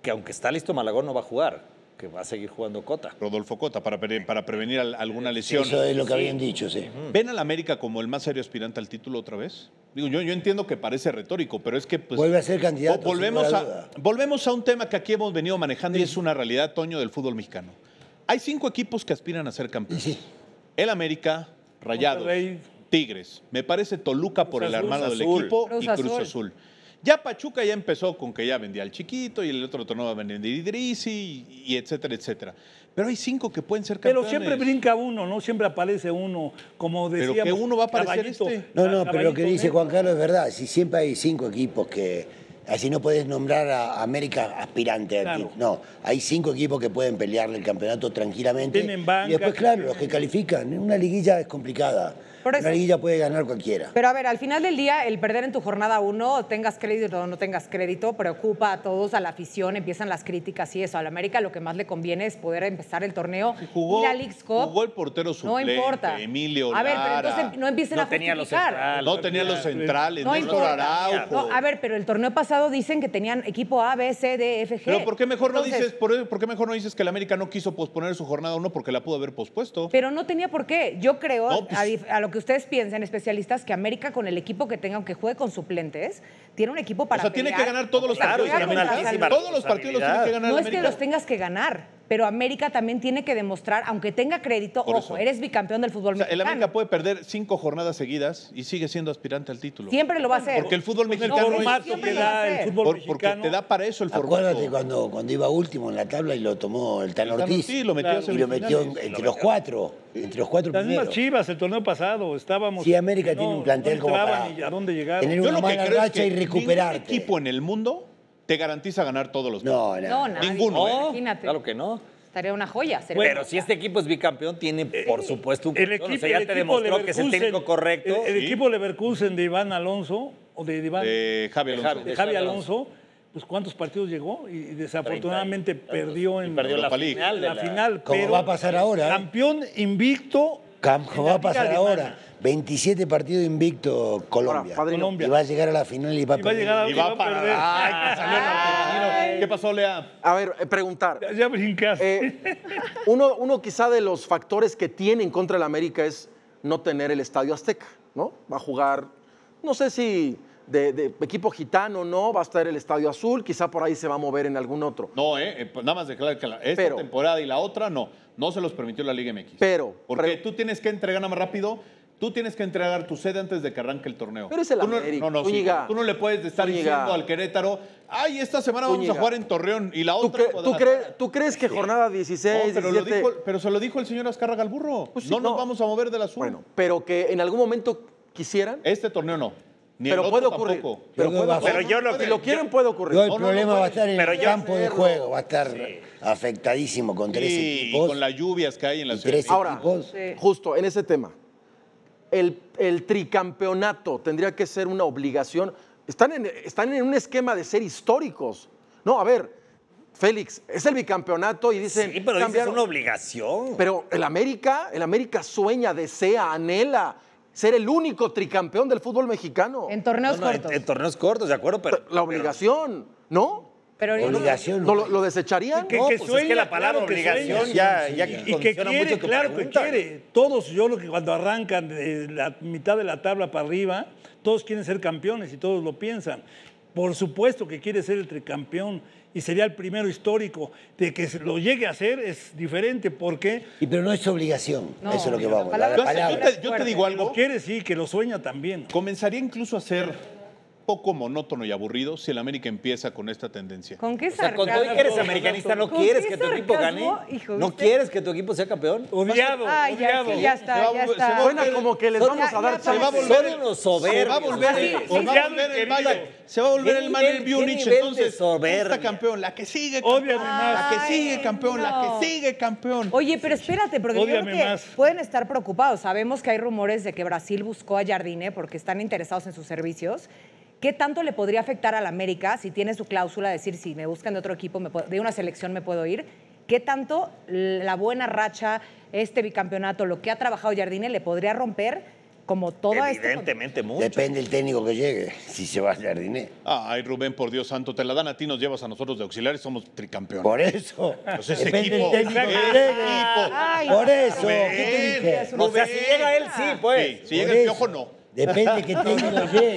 que aunque está listo Malagón no va a jugar, que va a seguir jugando Cota. Rodolfo Cota, para, pre- para prevenir al- alguna lesión. Eso es lo que habían dicho, sí. ¿Ven al América como el más serio aspirante al título otra vez? Digo, yo, yo entiendo que parece retórico, pero es que... Pues, Vuelve a ser candidato, vo- Volvemos sin a, volvemos a un tema que aquí hemos venido manejando y es una realidad, Toño, del fútbol mexicano. Hay cinco equipos que aspiran a ser campeones. Sí. El América, Rayados, Monterrey. Tigres. Me parece Toluca por el Azul. armado del equipo Cruz y Cruz Azul. Azul. Ya Pachuca ya empezó con que ya vendía al chiquito y el otro torneo va a vender Idrisi y, y etcétera, etcétera. Pero hay cinco que pueden ser Pero campeones. siempre brinca uno, ¿no? Siempre aparece uno, como Pero decíamos. que uno va a aparecer este. No, no, pero lo que dice negro. Juan Carlos es verdad. Si siempre hay cinco equipos que. Así no puedes nombrar a América aspirante Claro. No, hay cinco equipos que pueden pelearle el campeonato tranquilamente. Tienen banca, y después, claro, tienen- los que califican. Una liguilla es complicada. Por eso- liguilla puede ganar cualquiera. Pero a ver, al final del día, el perder en tu jornada uno, tengas crédito o no tengas crédito, preocupa a todos, a la afición, empiezan las críticas y eso. A la América lo que más le conviene es poder empezar el torneo. Jugó, y la Leagues Cup. jugó el portero no suplente, importa. Emilio A ver, pero Lara. entonces no empiecen No a tenía los justificar. centrales. No tenía los centrales, No Néstor importa. Araujo. No, a ver, pero el torneo pasado dicen que tenían equipo A, B, C, D, F, G. Pero ¿por qué mejor no dices, por, por qué mejor no dices que el América no quiso posponer su jornada uno porque la pudo haber pospuesto? Pero no tenía por qué. Yo creo, No, pues- a lo que ustedes piensan, especialistas, que América con el equipo que tenga, aunque juegue con suplentes, tiene un equipo para o sea, tiene que ganar todos los Claro, partidos América. altísima Todos los partidos los tiene que ganar No es que América. los tengas que ganar, pero América también tiene que demostrar, aunque tenga crédito, Por ojo, eso. eres bicampeón del fútbol O sea, el mexicano. América puede perder cinco jornadas seguidas y sigue siendo aspirante al título. Siempre lo va a hacer. Porque el fútbol el mexicano formato siempre que da el fútbol Por- porque mexicano. te da para eso el formato. Acuérdate cuando, cuando iba último en la tabla y lo tomó el Tan El Ortiz. Ortiz lo metió y lo metió entre los cuatro. Entre los cuatro Las mismas. Chivas, el torneo pasado, estábamos. Sí, América tiene no- un plantel no como para ni a dónde llegar. tener Yo una lo que mala creo es racha que y recuperarte. equipo en el mundo te garantiza ganar todos los No, no. No, nadie. Ninguno, ¿eh? Imagínate. Claro que no. Estaría una joya. sería Pero si este equipo es bicampeón, tiene por supuesto un El campeón. O equipo, sea, ya el te equipo demostró que es el Leverkusen- técnico correcto. El, el Sí. equipo Leverkusen de Iván Alonso, o de Iván, Eh, Javi Alonso. Javi. de Javi Alonso, pues cuántos partidos llegó y, y desafortunadamente perdió en perdió la Europa League. final. de la la- final. Como pero va a pasar ahora, ¿eh? Campeón invicto. Cam- en Como la va a Liga pasar Alemana. ahora. 27 partidos invicto Colombia. Ahora, Colombia. y va a llegar a la final y va a Y va a perder. llegar a Y va perder. Ay. ¿Qué pasó, Lea? A ver, eh, preguntar. Ya- Ya brincaste. Eh, uno, uno quizá de los factores que tiene en contra el América es no tener el Estadio Azteca, ¿no? Va a jugar, no sé si de, de equipo gitano o no, va a estar el Estadio Azul, quizá por ahí se va a mover en algún otro. No, eh, eh, pues nada más declarar que la- esta Pero- temporada y la otra no. No se los permitió la Liga MX. Pero- Porque pero- tú tienes que entregar nada más rápido. Tú tienes que entregar tu sede antes de que arranque el torneo. Pero es el Tú no, América. no, no, sí, tú no le puedes estar diciendo al Querétaro, ay, esta semana vamos a jugar en Torreón y la ¿Tú, otra. cre- tú Guadalajara". crees- tú crees que jornada 16, No, pero, lo 17, dijo, pero se lo dijo el señor Azcárraga al burro. Pues sí, no nos no. vamos a mover del azul. Bueno, pero que en algún momento quisieran, Este torneo no. Ni pero el puede otro ocurrir. tampoco. Pero, Yo puede. Pero yo no- si lo quieren, puede ocurrir. Yo el No, no, no problema va a estar en el campo de juego, va a estar afectadísimo con tres Y, y equipos. con las lluvias que hay en la y ciudad. tres Ahora, equipos. Sí. justo en ese tema, el, el tricampeonato tendría que ser una obligación. Están en, están en un esquema de ser históricos. No, a ver, Félix, es el bicampeonato y dicen. Sí, pero dices, es una obligación. Pero el América, el América sueña, desea, anhela ser el único tricampeón del fútbol mexicano. En torneos No, no, en- cortos. En, torneos cortos, de acuerdo, pero. La obligación, ¿no? Pero Obligación. ¿No lo, lo desecharían? que, No, que pues es sueña, que la palabra claro que obligación sueña. ya, ya y que quiere, mucho claro que pregunta. quiere. Todos, yo lo que cuando arrancan de la mitad de la tabla para arriba, todos quieren ser campeones y todos lo piensan. Por supuesto que quiere ser el tricampeón y sería el primero histórico. De que lo llegue a hacer es diferente porque Y pero no es obligación, No, eso es lo que la vamos. palabra- la Yo, te- palabra. yo te, yo te digo algo. lo quiere sí, que lo sueña también. Comenzaría incluso a ser poco monótono y aburrido si el América empieza con esta tendencia. ¿Con qué O sea, con todo y sarcasmo? que eres americanista, ¿no ¿Con quieres que tu equipo gane? sarcasmo? Hijo, ¿No quieres que tu equipo sea campeón? Odiado, Ay, ya, odiado. está, ya se Suena volver- como que les vamos a dar. Se va a volver, Son unos se va a volver, Así, se va a odiado volver el. Bayern, se va a volver ¿Qué el Bayern de entonces esta campeón, la que sigue campeón, más. la que sigue Ay, campeón, la que sigue campeón. Oye, pero espérate, porque yo creo que más. pueden estar preocupados. Sabemos que hay rumores de que Brasil buscó a Jardine porque están interesados en sus servicios. ¿Qué tanto le podría afectar al América si tiene su cláusula de decir si me buscan de otro equipo, me puedo- de una selección me puedo ir? ¿Qué tanto la buena racha, este bicampeonato, lo que ha trabajado Jardine le podría romper como todo este Evidentemente mucho. Depende del técnico que llegue, si se va a Jardiné. Ay, Rubén, por Dios santo, te la dan a ti, nos llevas a nosotros de auxiliares, somos tricampeones. Por eso. Pues ese Depende equipo, del técnico que llegue. equipo. Ay, Por eso, Rubén, ¿qué te dije? O sea, si llega él, sí, pues. Sí, si llega Por el eso. piojo, no. Depende qué técnico llegue.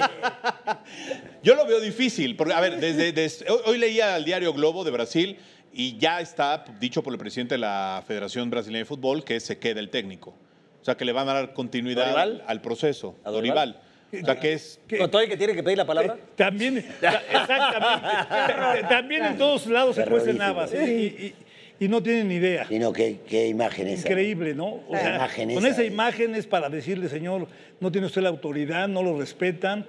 Yo lo veo difícil, porque, a ver, desde, desde- hoy, leía el diario Globo de Brasil y ya está dicho por el presidente de la Federación Brasileña de Fútbol que se queda el técnico. O sea, que le van a dar continuidad ¿Dorival? al, al proceso. ¿A Dorival? O sea, que es... ¿Con todo que tiene que pedir la palabra? También, ta- exactamente. También en todos lados se cuecen habas ¿eh? y, y- y no tienen ni idea. Sino qué, qué imagen esa. Increíble, ¿no? O sea, imagen con esa esa es- imagen es para decirle, señor, no tiene usted la autoridad, no lo respetan,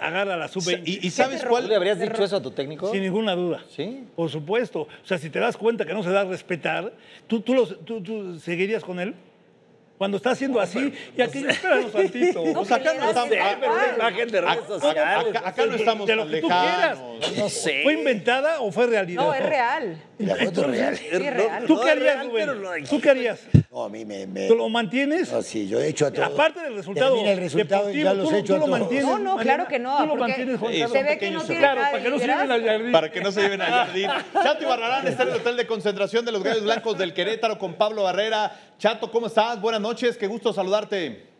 agarra la sub-20. Y, y ¿sabes ¿Tú cuál? le habrías dicho eso a tu técnico? Sin ninguna duda. Sí. Por supuesto. O sea, si te das cuenta que no se da a respetar, ¿tú, tú, los- tú- tú seguirías con él? Cuando está haciendo así, y aquí, espéranos tantito. No, O sea, acá no estamos... Pero una imagen de redes sociales. Acá, acá no estamos de lo que tú quieras. No sé. ¿Fue inventada o fue realidad? No, es real. La foto real. Es real. ¿Tú qué harías, Rubén? ¿Tú qué harías? No, a mí me. me- ¿Tú lo mantienes? no, sí, yo he hecho a todos. Aparte del resultado, Termina el resultado y ya los tú, he hecho a todos. No, no, Mariana? claro que no. Tú lo mantienes, Juan Carlos. se ve que no tiene Claro, para que no se lleven al jardín. Para que no se lleven a Jardín. Chato Barrarán está en el hotel de concentración de los Gallos Blancos del Querétaro con Pablo Barrera. Chato, ¿cómo estás? Buenas noches, qué gusto saludarte.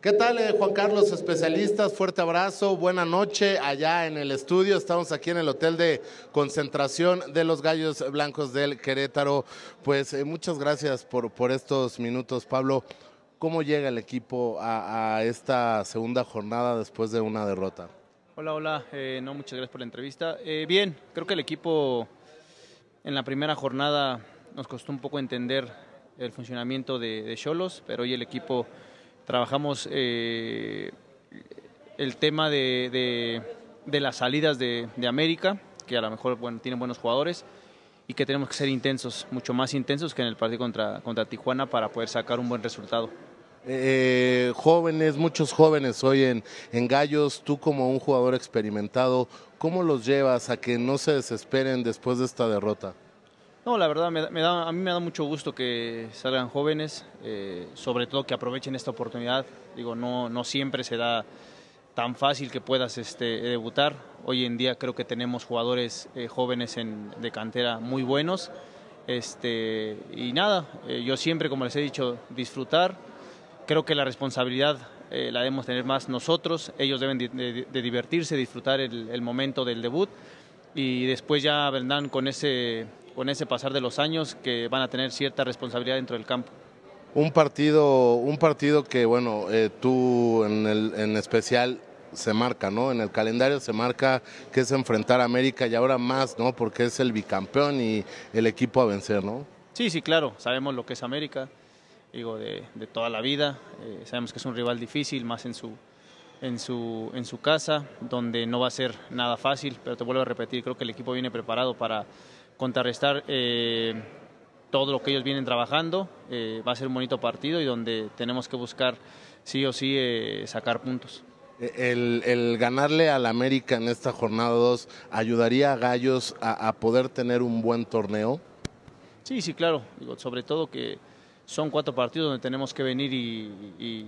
¿Qué tal, eh, Juan Carlos, especialistas? Fuerte abrazo, buena noche allá en el estudio. Estamos aquí en el hotel de concentración de los Gallos Blancos del Querétaro. Pues eh, muchas gracias por, por estos minutos, Pablo. ¿Cómo llega el equipo a, esta segunda jornada después de una derrota? Hola, hola. Eh, no, muchas gracias por la entrevista. Bien, creo que el equipo en la primera jornada nos costó un poco entender el funcionamiento de Cholos, pero hoy el equipo trabajamos eh, el tema de, de- las salidas de, América, que a lo mejor bueno, tienen buenos jugadores, y que tenemos que ser intensos, mucho más intensos que en el partido contra, contra Tijuana para poder sacar un buen resultado. Eh, jóvenes, muchos jóvenes hoy en, en Gallos, tú como un jugador experimentado, ¿cómo los llevas a que no se desesperen después de esta derrota? No, la verdad, me me da- a mí me da mucho gusto que salgan jóvenes, eh, sobre todo que aprovechen esta oportunidad. Digo, no, siempre se da tan fácil que puedas este, debutar. Hoy en día creo que tenemos jugadores eh, jóvenes en- de cantera muy buenos. Este, y nada, eh, yo siempre, como les he dicho, disfrutar. Creo que la responsabilidad la debemos tener más nosotros. Ellos deben de, divertirse, disfrutar el momento del debut y después ya vendrán con ese, con ese pasar de los años que van a tener cierta responsabilidad dentro del campo. Un partido, un partido que, bueno, eh, tú en, el, en especial se marca, ¿no? En el calendario se marca que es enfrentar a América y ahora más, ¿no? Porque es el bicampeón y el equipo a vencer, ¿no? Sí, sí, claro, sabemos lo que es América, digo, de, de toda la vida, eh, sabemos que es un rival difícil, más en su, en, su, en su casa, donde no va a ser nada fácil, pero te vuelvo a repetir, creo que el equipo viene preparado para contrarrestar eh, todo lo que ellos vienen trabajando, eh, va a ser un bonito partido y donde tenemos que buscar sí o sí eh, sacar puntos. El, el ganarle al América en esta jornada 2 ayudaría a Gallos a, a poder tener un buen torneo. Sí, sí, claro. Digo, sobre todo que son cuatro partidos donde tenemos que venir y, y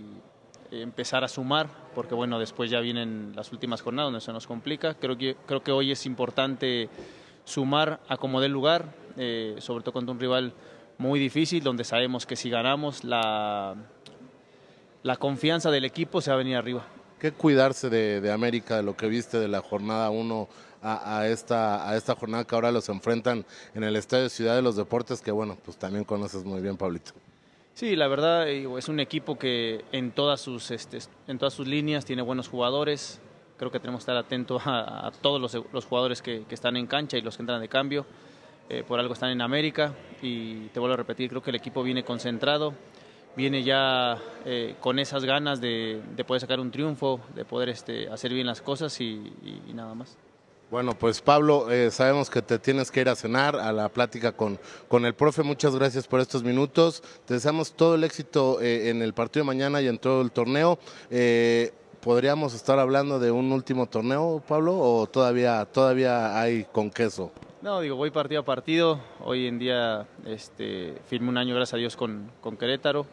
empezar a sumar, porque bueno, después ya vienen las últimas jornadas donde se nos complica. Creo que, creo que hoy es importante sumar a como dé lugar, eh, sobre todo contra un rival muy difícil, donde sabemos que si ganamos, la, la confianza del equipo se va a venir arriba. ¿Qué cuidarse de, de América, de lo que viste de la jornada 1 a, a esta, a esta jornada que ahora los enfrentan en el Estadio Ciudad de los Deportes, que bueno, pues también conoces muy bien, Pablito? Sí, la verdad digo, es un equipo que en todas sus este, en todas sus líneas tiene buenos jugadores. Creo que tenemos que estar atentos a, todos los, jugadores que, están en cancha y los que entran de cambio. Eh, por algo están en América y te vuelvo a repetir, creo que el equipo viene concentrado, viene ya eh, con esas ganas de, de poder sacar un triunfo, de poder este, hacer bien las cosas y, nada más. Bueno, pues Pablo, eh, sabemos que te tienes que ir a cenar, a la plática con, con el profe. Muchas gracias por estos minutos. Te deseamos todo el éxito en el partido de mañana y en todo el torneo. ¿Podríamos estar hablando de un último torneo, Pablo, o todavía, todavía hay con queso? No, digo, voy partido a partido. Hoy en día este, firmé un año, gracias a Dios, con, con Querétaro.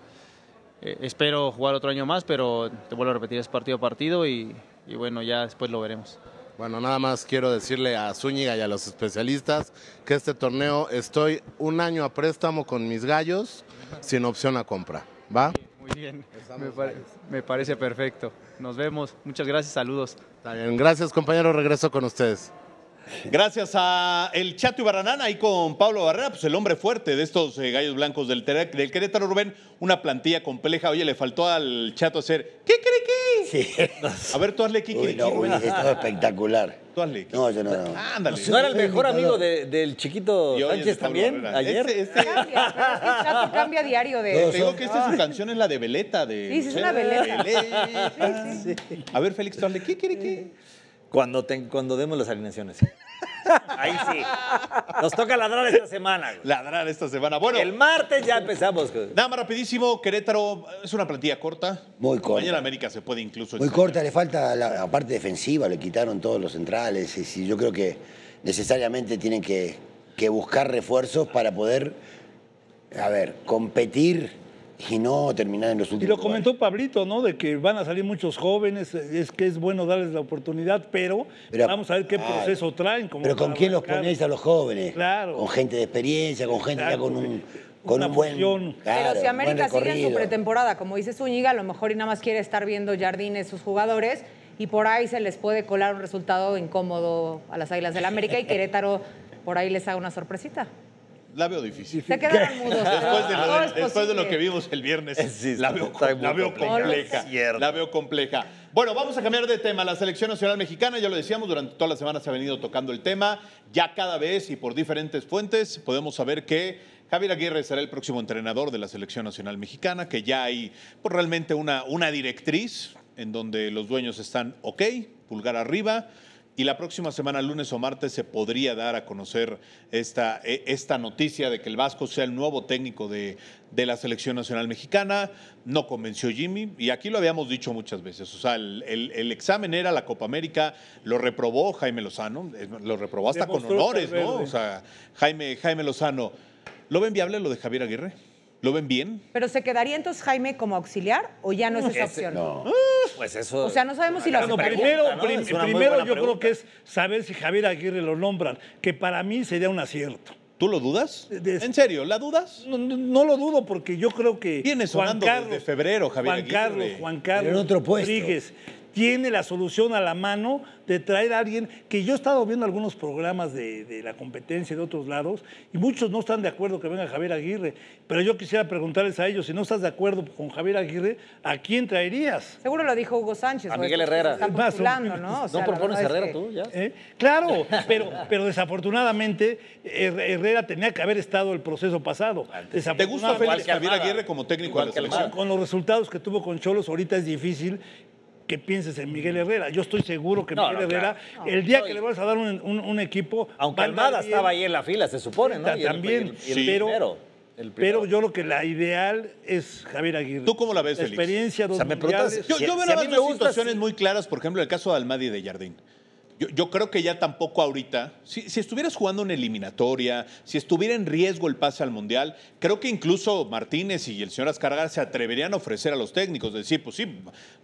Eh, espero jugar otro año más, pero te vuelvo a repetir, es partido a partido y, y bueno, ya después lo veremos. Bueno, nada más quiero decirle a Zúñiga y a los especialistas que este torneo estoy un año a préstamo con mis gallos sin opción a compra. ¿Va? Muy bien, me, pare- me parece perfecto. Nos vemos, muchas gracias, saludos. Está bien, gracias compañero, regreso con ustedes. Gracias a el Chato Ibarranán, ahí con Pablo Barrera, pues el hombre fuerte de estos eh, gallos blancos del, del Querétaro Rubén, una plantilla compleja. Oye, le faltó al Chato hacer ¿qué A ver, tú hazle Kiki. Uy, no, uy, es todo espectacular. Tú hazle. No, yo no. no. Ándale. ¿No era el mejor amigo de- del chiquito Y hoy es de Sánchez Pablo también ayer? Este- este- Cambia, es que el Chato cambia diario de... te digo que esta su canción es la de Veleta. De, Sí, sí, es una veleta. Veleta. A ver, Félix, tú hazle ¿qué Cuando, te- cuando demos las alineaciones. Ahí sí. Nos toca ladrar esta semana. güey. Ladrar esta semana. Bueno, El martes ya empezamos. güey. nada más rapidísimo, Querétaro es una plantilla corta. Muy corta. Mañana América se puede incluso... Muy extender. corta, le falta la, la parte defensiva, le quitaron todos los centrales. Y, sí, yo creo que necesariamente tienen que, que buscar refuerzos para poder, a ver, competir y no terminar en los Y últimos. lo lugares. comentó Pablito, ¿no? De que van a salir muchos jóvenes, es que es bueno darles la oportunidad, pero, Pero- vamos a ver qué claro. proceso traen. como Pero ¿con quién los ponéis a los jóvenes? Claro. Con gente de experiencia, con gente ya con un, con Una un buen. claro, Pero si América sigue en su pretemporada, como dice Zúñiga, a lo mejor y nada más quiere estar viendo jardines sus jugadores y por ahí se les puede colar un resultado incómodo a las Águilas del América y Querétaro por ahí les haga una sorpresita. La veo difícil. Se quedaron mudos. Después de, lo, todo de- es después de lo posible. que vimos el viernes, Sí, la veo, la compleja. La veo compleja. Bueno, vamos a cambiar de tema. La selección nacional mexicana, ya lo decíamos, durante toda la semana se ha venido tocando el tema. Ya cada vez y por diferentes fuentes podemos saber que Javier Aguirre será el próximo entrenador de la selección nacional mexicana, que ya hay pues, realmente una, una directriz en donde los dueños están ok, pulgar arriba. Y la próxima semana, lunes o martes, se podría dar a conocer esta, e, esta noticia de que el Vasco sea el nuevo técnico de, de, la Selección Nacional Mexicana. No convenció Jimmy y aquí lo habíamos dicho muchas veces. O sea, el, el, examen era la Copa América, lo reprobó Jaime Lozano, lo reprobó hasta con honores, ¿no? O sea, Jaime, Jaime Lozano. ¿Lo ven viable lo de Javier Aguirre? ¿Lo ven bien? ¿Pero se quedaría entonces Jaime como auxiliar o ya no es esa opción? No. Ah, pues eso. O sea, no sabemos si lo bueno, Primero, primero yo creo que es saber si Javier Aguirre lo nombran, que para mí sería un acierto. ¿Tú lo dudas? ¿En serio? ¿La dudas? No, no, lo dudo porque yo creo que. Viene sonando Juan Carlos, febrero, Javier. Juan Aguirre. Juan Carlos, Juan Carlos en otro puesto tiene la solución a la mano de traer a alguien que yo he estado viendo algunos programas de, la competencia de otros lados y muchos no están de acuerdo que venga Javier Aguirre, pero yo quisiera preguntarles a ellos, si no estás de acuerdo con Javier Aguirre, ¿a quién traerías? Seguro lo dijo Hugo Sánchez. A Miguel Herrera. Están postulando, ¿no? O sea, no propones Herrera tú, ya. Eh, claro, pero, pero desafortunadamente Herrera tenía que haber estado el proceso pasado. ¿Te gusta Javier Aguirre como técnico de la selección? Con los resultados que tuvo con Cholos, ahorita es difícil que pienses en Miguel Herrera. Yo estoy seguro que Miguel Herrera, el día que le vas a dar un, equipo. Aunque Almada estaba ahí en la fila, se supone, ¿no? También, el, pero, pero. yo lo que la ideal es Javier Aguirre. ¿Tú cómo la ves, Félix? Experiencia. Yo, yo, veo si, a situaciones muy claras, por ejemplo, el caso de Almada y de Jardín. Yo, creo que ya tampoco ahorita, si, estuvieras jugando una eliminatoria, si estuviera en riesgo el pase al Mundial, creo que incluso Martínez y el señor Azcárraga se atreverían a ofrecer a los técnicos, decir, pues sí,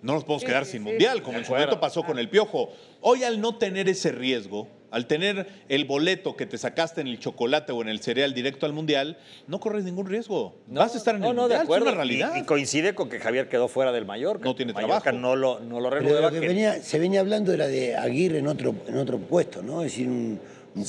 no nos podemos quedar sin Mundial, como en su momento pasó con ah. el Piojo. Hoy al no tener ese riesgo, al tener el boleto que te sacaste en el chocolate o en el cereal directo al Mundial, no corres ningún riesgo. Vas a estar en no, el no, Mundial, de acuerdo. es realidad. Y, coincide con que Javier quedó fuera del Mallorca. No tiene trabajo. no lo, no lo renueva. Lo que. Venía, se venía hablando era de Aguirre en otro, en otro puesto, ¿no? Es decir, un,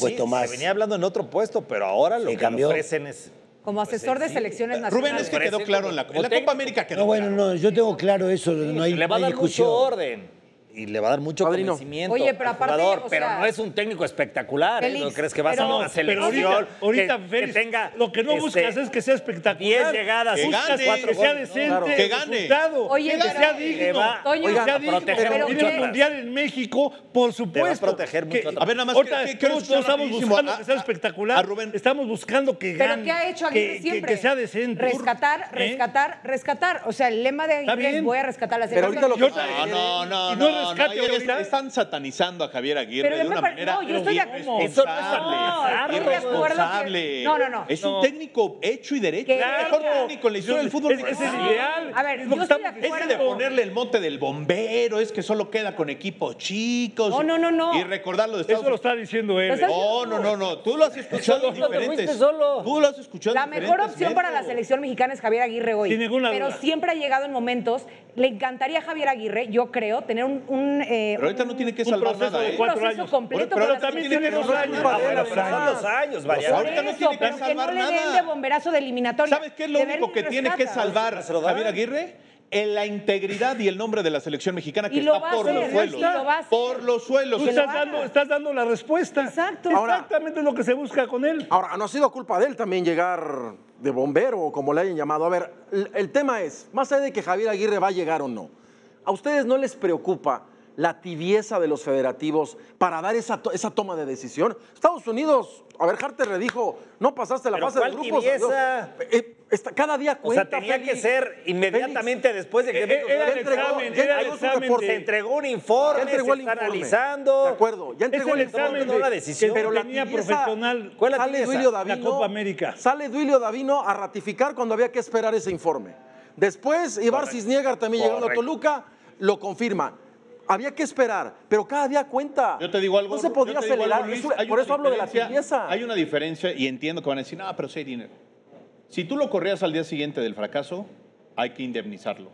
puesto más... se venía hablando en otro puesto, pero ahora lo que cambió. ofrecen es... Como pues, asesor de selecciones nacionales. Rubén, es que quedó claro en la, Copa América. Quedó no, bueno, no, yo tengo claro eso. No hay, le va a dar discusión. mucho orden y le va a dar mucho Padrino. conocimiento Oye, pero al aparte, jugador, o sea, pero no es un técnico espectacular. ¿eh? ¿No crees que vas pero, a una selección ahorita, ahorita que, Félix, que tenga lo que no este, buscas es que sea espectacular, 10 llegadas, que gane, cuatro que sea decente, no, claro. que gane, Oye, que pero, sea digno, va, Toño, que sea digno, pero viene el mundial en México, por supuesto. Va a proteger mucho. Que, a ver, nada más ahorita, que, no estamos buscando que sea espectacular. Estamos buscando que gane. Pero qué ha hecho Aguirre siempre? Que sea decente. Rescatar, ¿Eh? rescatar, rescatar. O sea, el lema de Aguirre voy a rescatar la selección. Pero ahorita lo que No, no, no rescate no. Están satanizando a Javier Aguirre pero de una par... manera no, yo estoy irresponsable. Irresponsable. No, irresponsable. No, no, no. Es un técnico hecho y derecho. Es el mejor técnico en la historia del fútbol. Ese es, es ideal. A ver, es yo estoy de ponerle el mote del bombero, es que solo queda con equipos chicos. No, no, no, no. Y recordarlo de Estados Eso lo está diciendo él. No, no, no, no. Tú lo has escuchado en. Tú lo has escuchado La mejor opción para la selección mexicana es Javier Aguirre hoy. Sin ninguna duda. Pero siempre ha llegado en momentos. Le encantaría a Javier Aguirre, yo creo, tener un eh, pero ahorita no tiene que salvar nada. De ¿eh? un proceso años. completo. Pero, pero también tiene los años. Son los años, vaya. Ahorita no tiene que salvar nada. Que no le den de bomberazo de eliminatoria. ¿Sabes qué es lo único que tiene que salvar Javier Aguirre? en la integridad y el nombre de la selección mexicana que está por los ¿eh? suelos. por los suelos. Tú estás dando, estás dando la respuesta. Exacto. Exactamente lo que se busca con él. Ahora, no ha sido culpa de él también llegar de bombero o como le hayan llamado. A ver, el tema es, más allá de que Javier Aguirre va a llegar o no, ¿A ustedes no les preocupa la tibieza de los federativos para dar esa, esa toma de decisión? Estados Unidos, a ver, Harter le dijo, no pasaste la fase de grupos. Tibieza? Eh, eh, está, cada día cuenta. O sea, tenía que ser inmediatamente después de que eh, eh el entregó, examen, ya, se entregó un informe, se está analizando. De acuerdo, ya entregó es el, el examen de... la decisión. Pero la tibieza, profesional, ¿cuál la sale Duilio Davino, la Copa América. Sale Duilio Davino a ratificar cuando había que esperar ese informe. Después, Ibar Cisniegar también Correcto. llegando a Toluca lo confirma. Había que esperar, pero cada día cuenta. Yo te digo algo. No se podía acelerar. Por eso hablo de la tibieza. Hay una diferencia y entiendo que van a decir, no, pero sí hay dinero. Si tú lo corrías al día siguiente del fracaso, hay que indemnizarlo.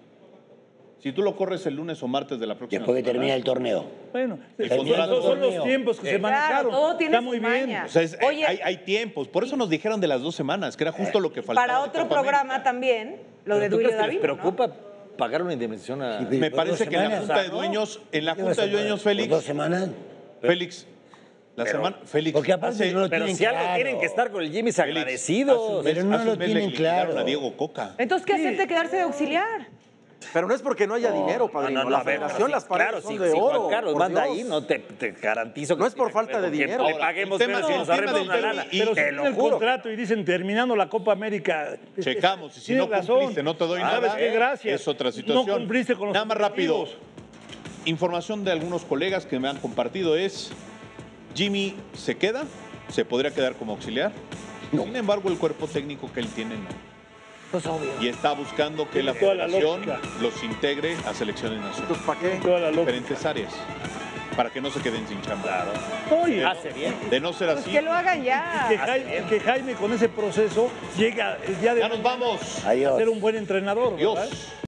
Si tú lo corres el lunes o martes de la próxima Después que termina el torneo. Bueno, esos son los tiempos que se manejaron. Claro, todo tiene Está muy bien. O sea, Oye, hay, hay, tiempos. Por eso nos dijeron de las dos semanas, que era justo lo que faltaba. Para otro programa también, lo de Duilio David. preocupa pagar una indemnización a. Sí, me parece que en la Junta de Dueños, en la Junta de Dueños, Félix. ¿Dos semanas? Félix. La semana, Félix. Porque aparte hace, no lo pero tienen si claro. algo tienen que estar con el Jimmy agradecidos. Pero no lo tienen claro. A Diego Coca. Entonces, ¿qué hacerte quedarse de auxiliar? Pero no es porque no haya dinero, padrino. No, no, la federación, sí, las paredes claro, son si- de si oro. Juan Carlos manda Dios. ahí, no te, te garantizo que No es por falta de dinero. Le paguemos menos y del- nos el tema ahorremos del una lana. y- Pero si te tiene lo el juro. contrato y dicen terminando la Copa América. Checamos, y si no razón. cumpliste, no te doy ¿Sabes nada. qué? Gracias. Es otra situación. No cumpliste con los Nada más rápido. Información de algunos colegas que me han compartido es, Jimmy se queda, se podría quedar como auxiliar. Sin embargo, el cuerpo técnico que él tiene no. Pues obvio. Y está buscando que la federación los integre a selecciones nacionales. Entonces, ¿para qué? Toda la En lógica. diferentes áreas. Para que no se queden sin chamba. Oye, Hace bien. De no ser Pues así, que lo hagan ya. que, Jaime, que Jaime con ese proceso llega el día de ya nos vamos. a Adiós. ser un buen entrenador. ¿verdad? Adiós.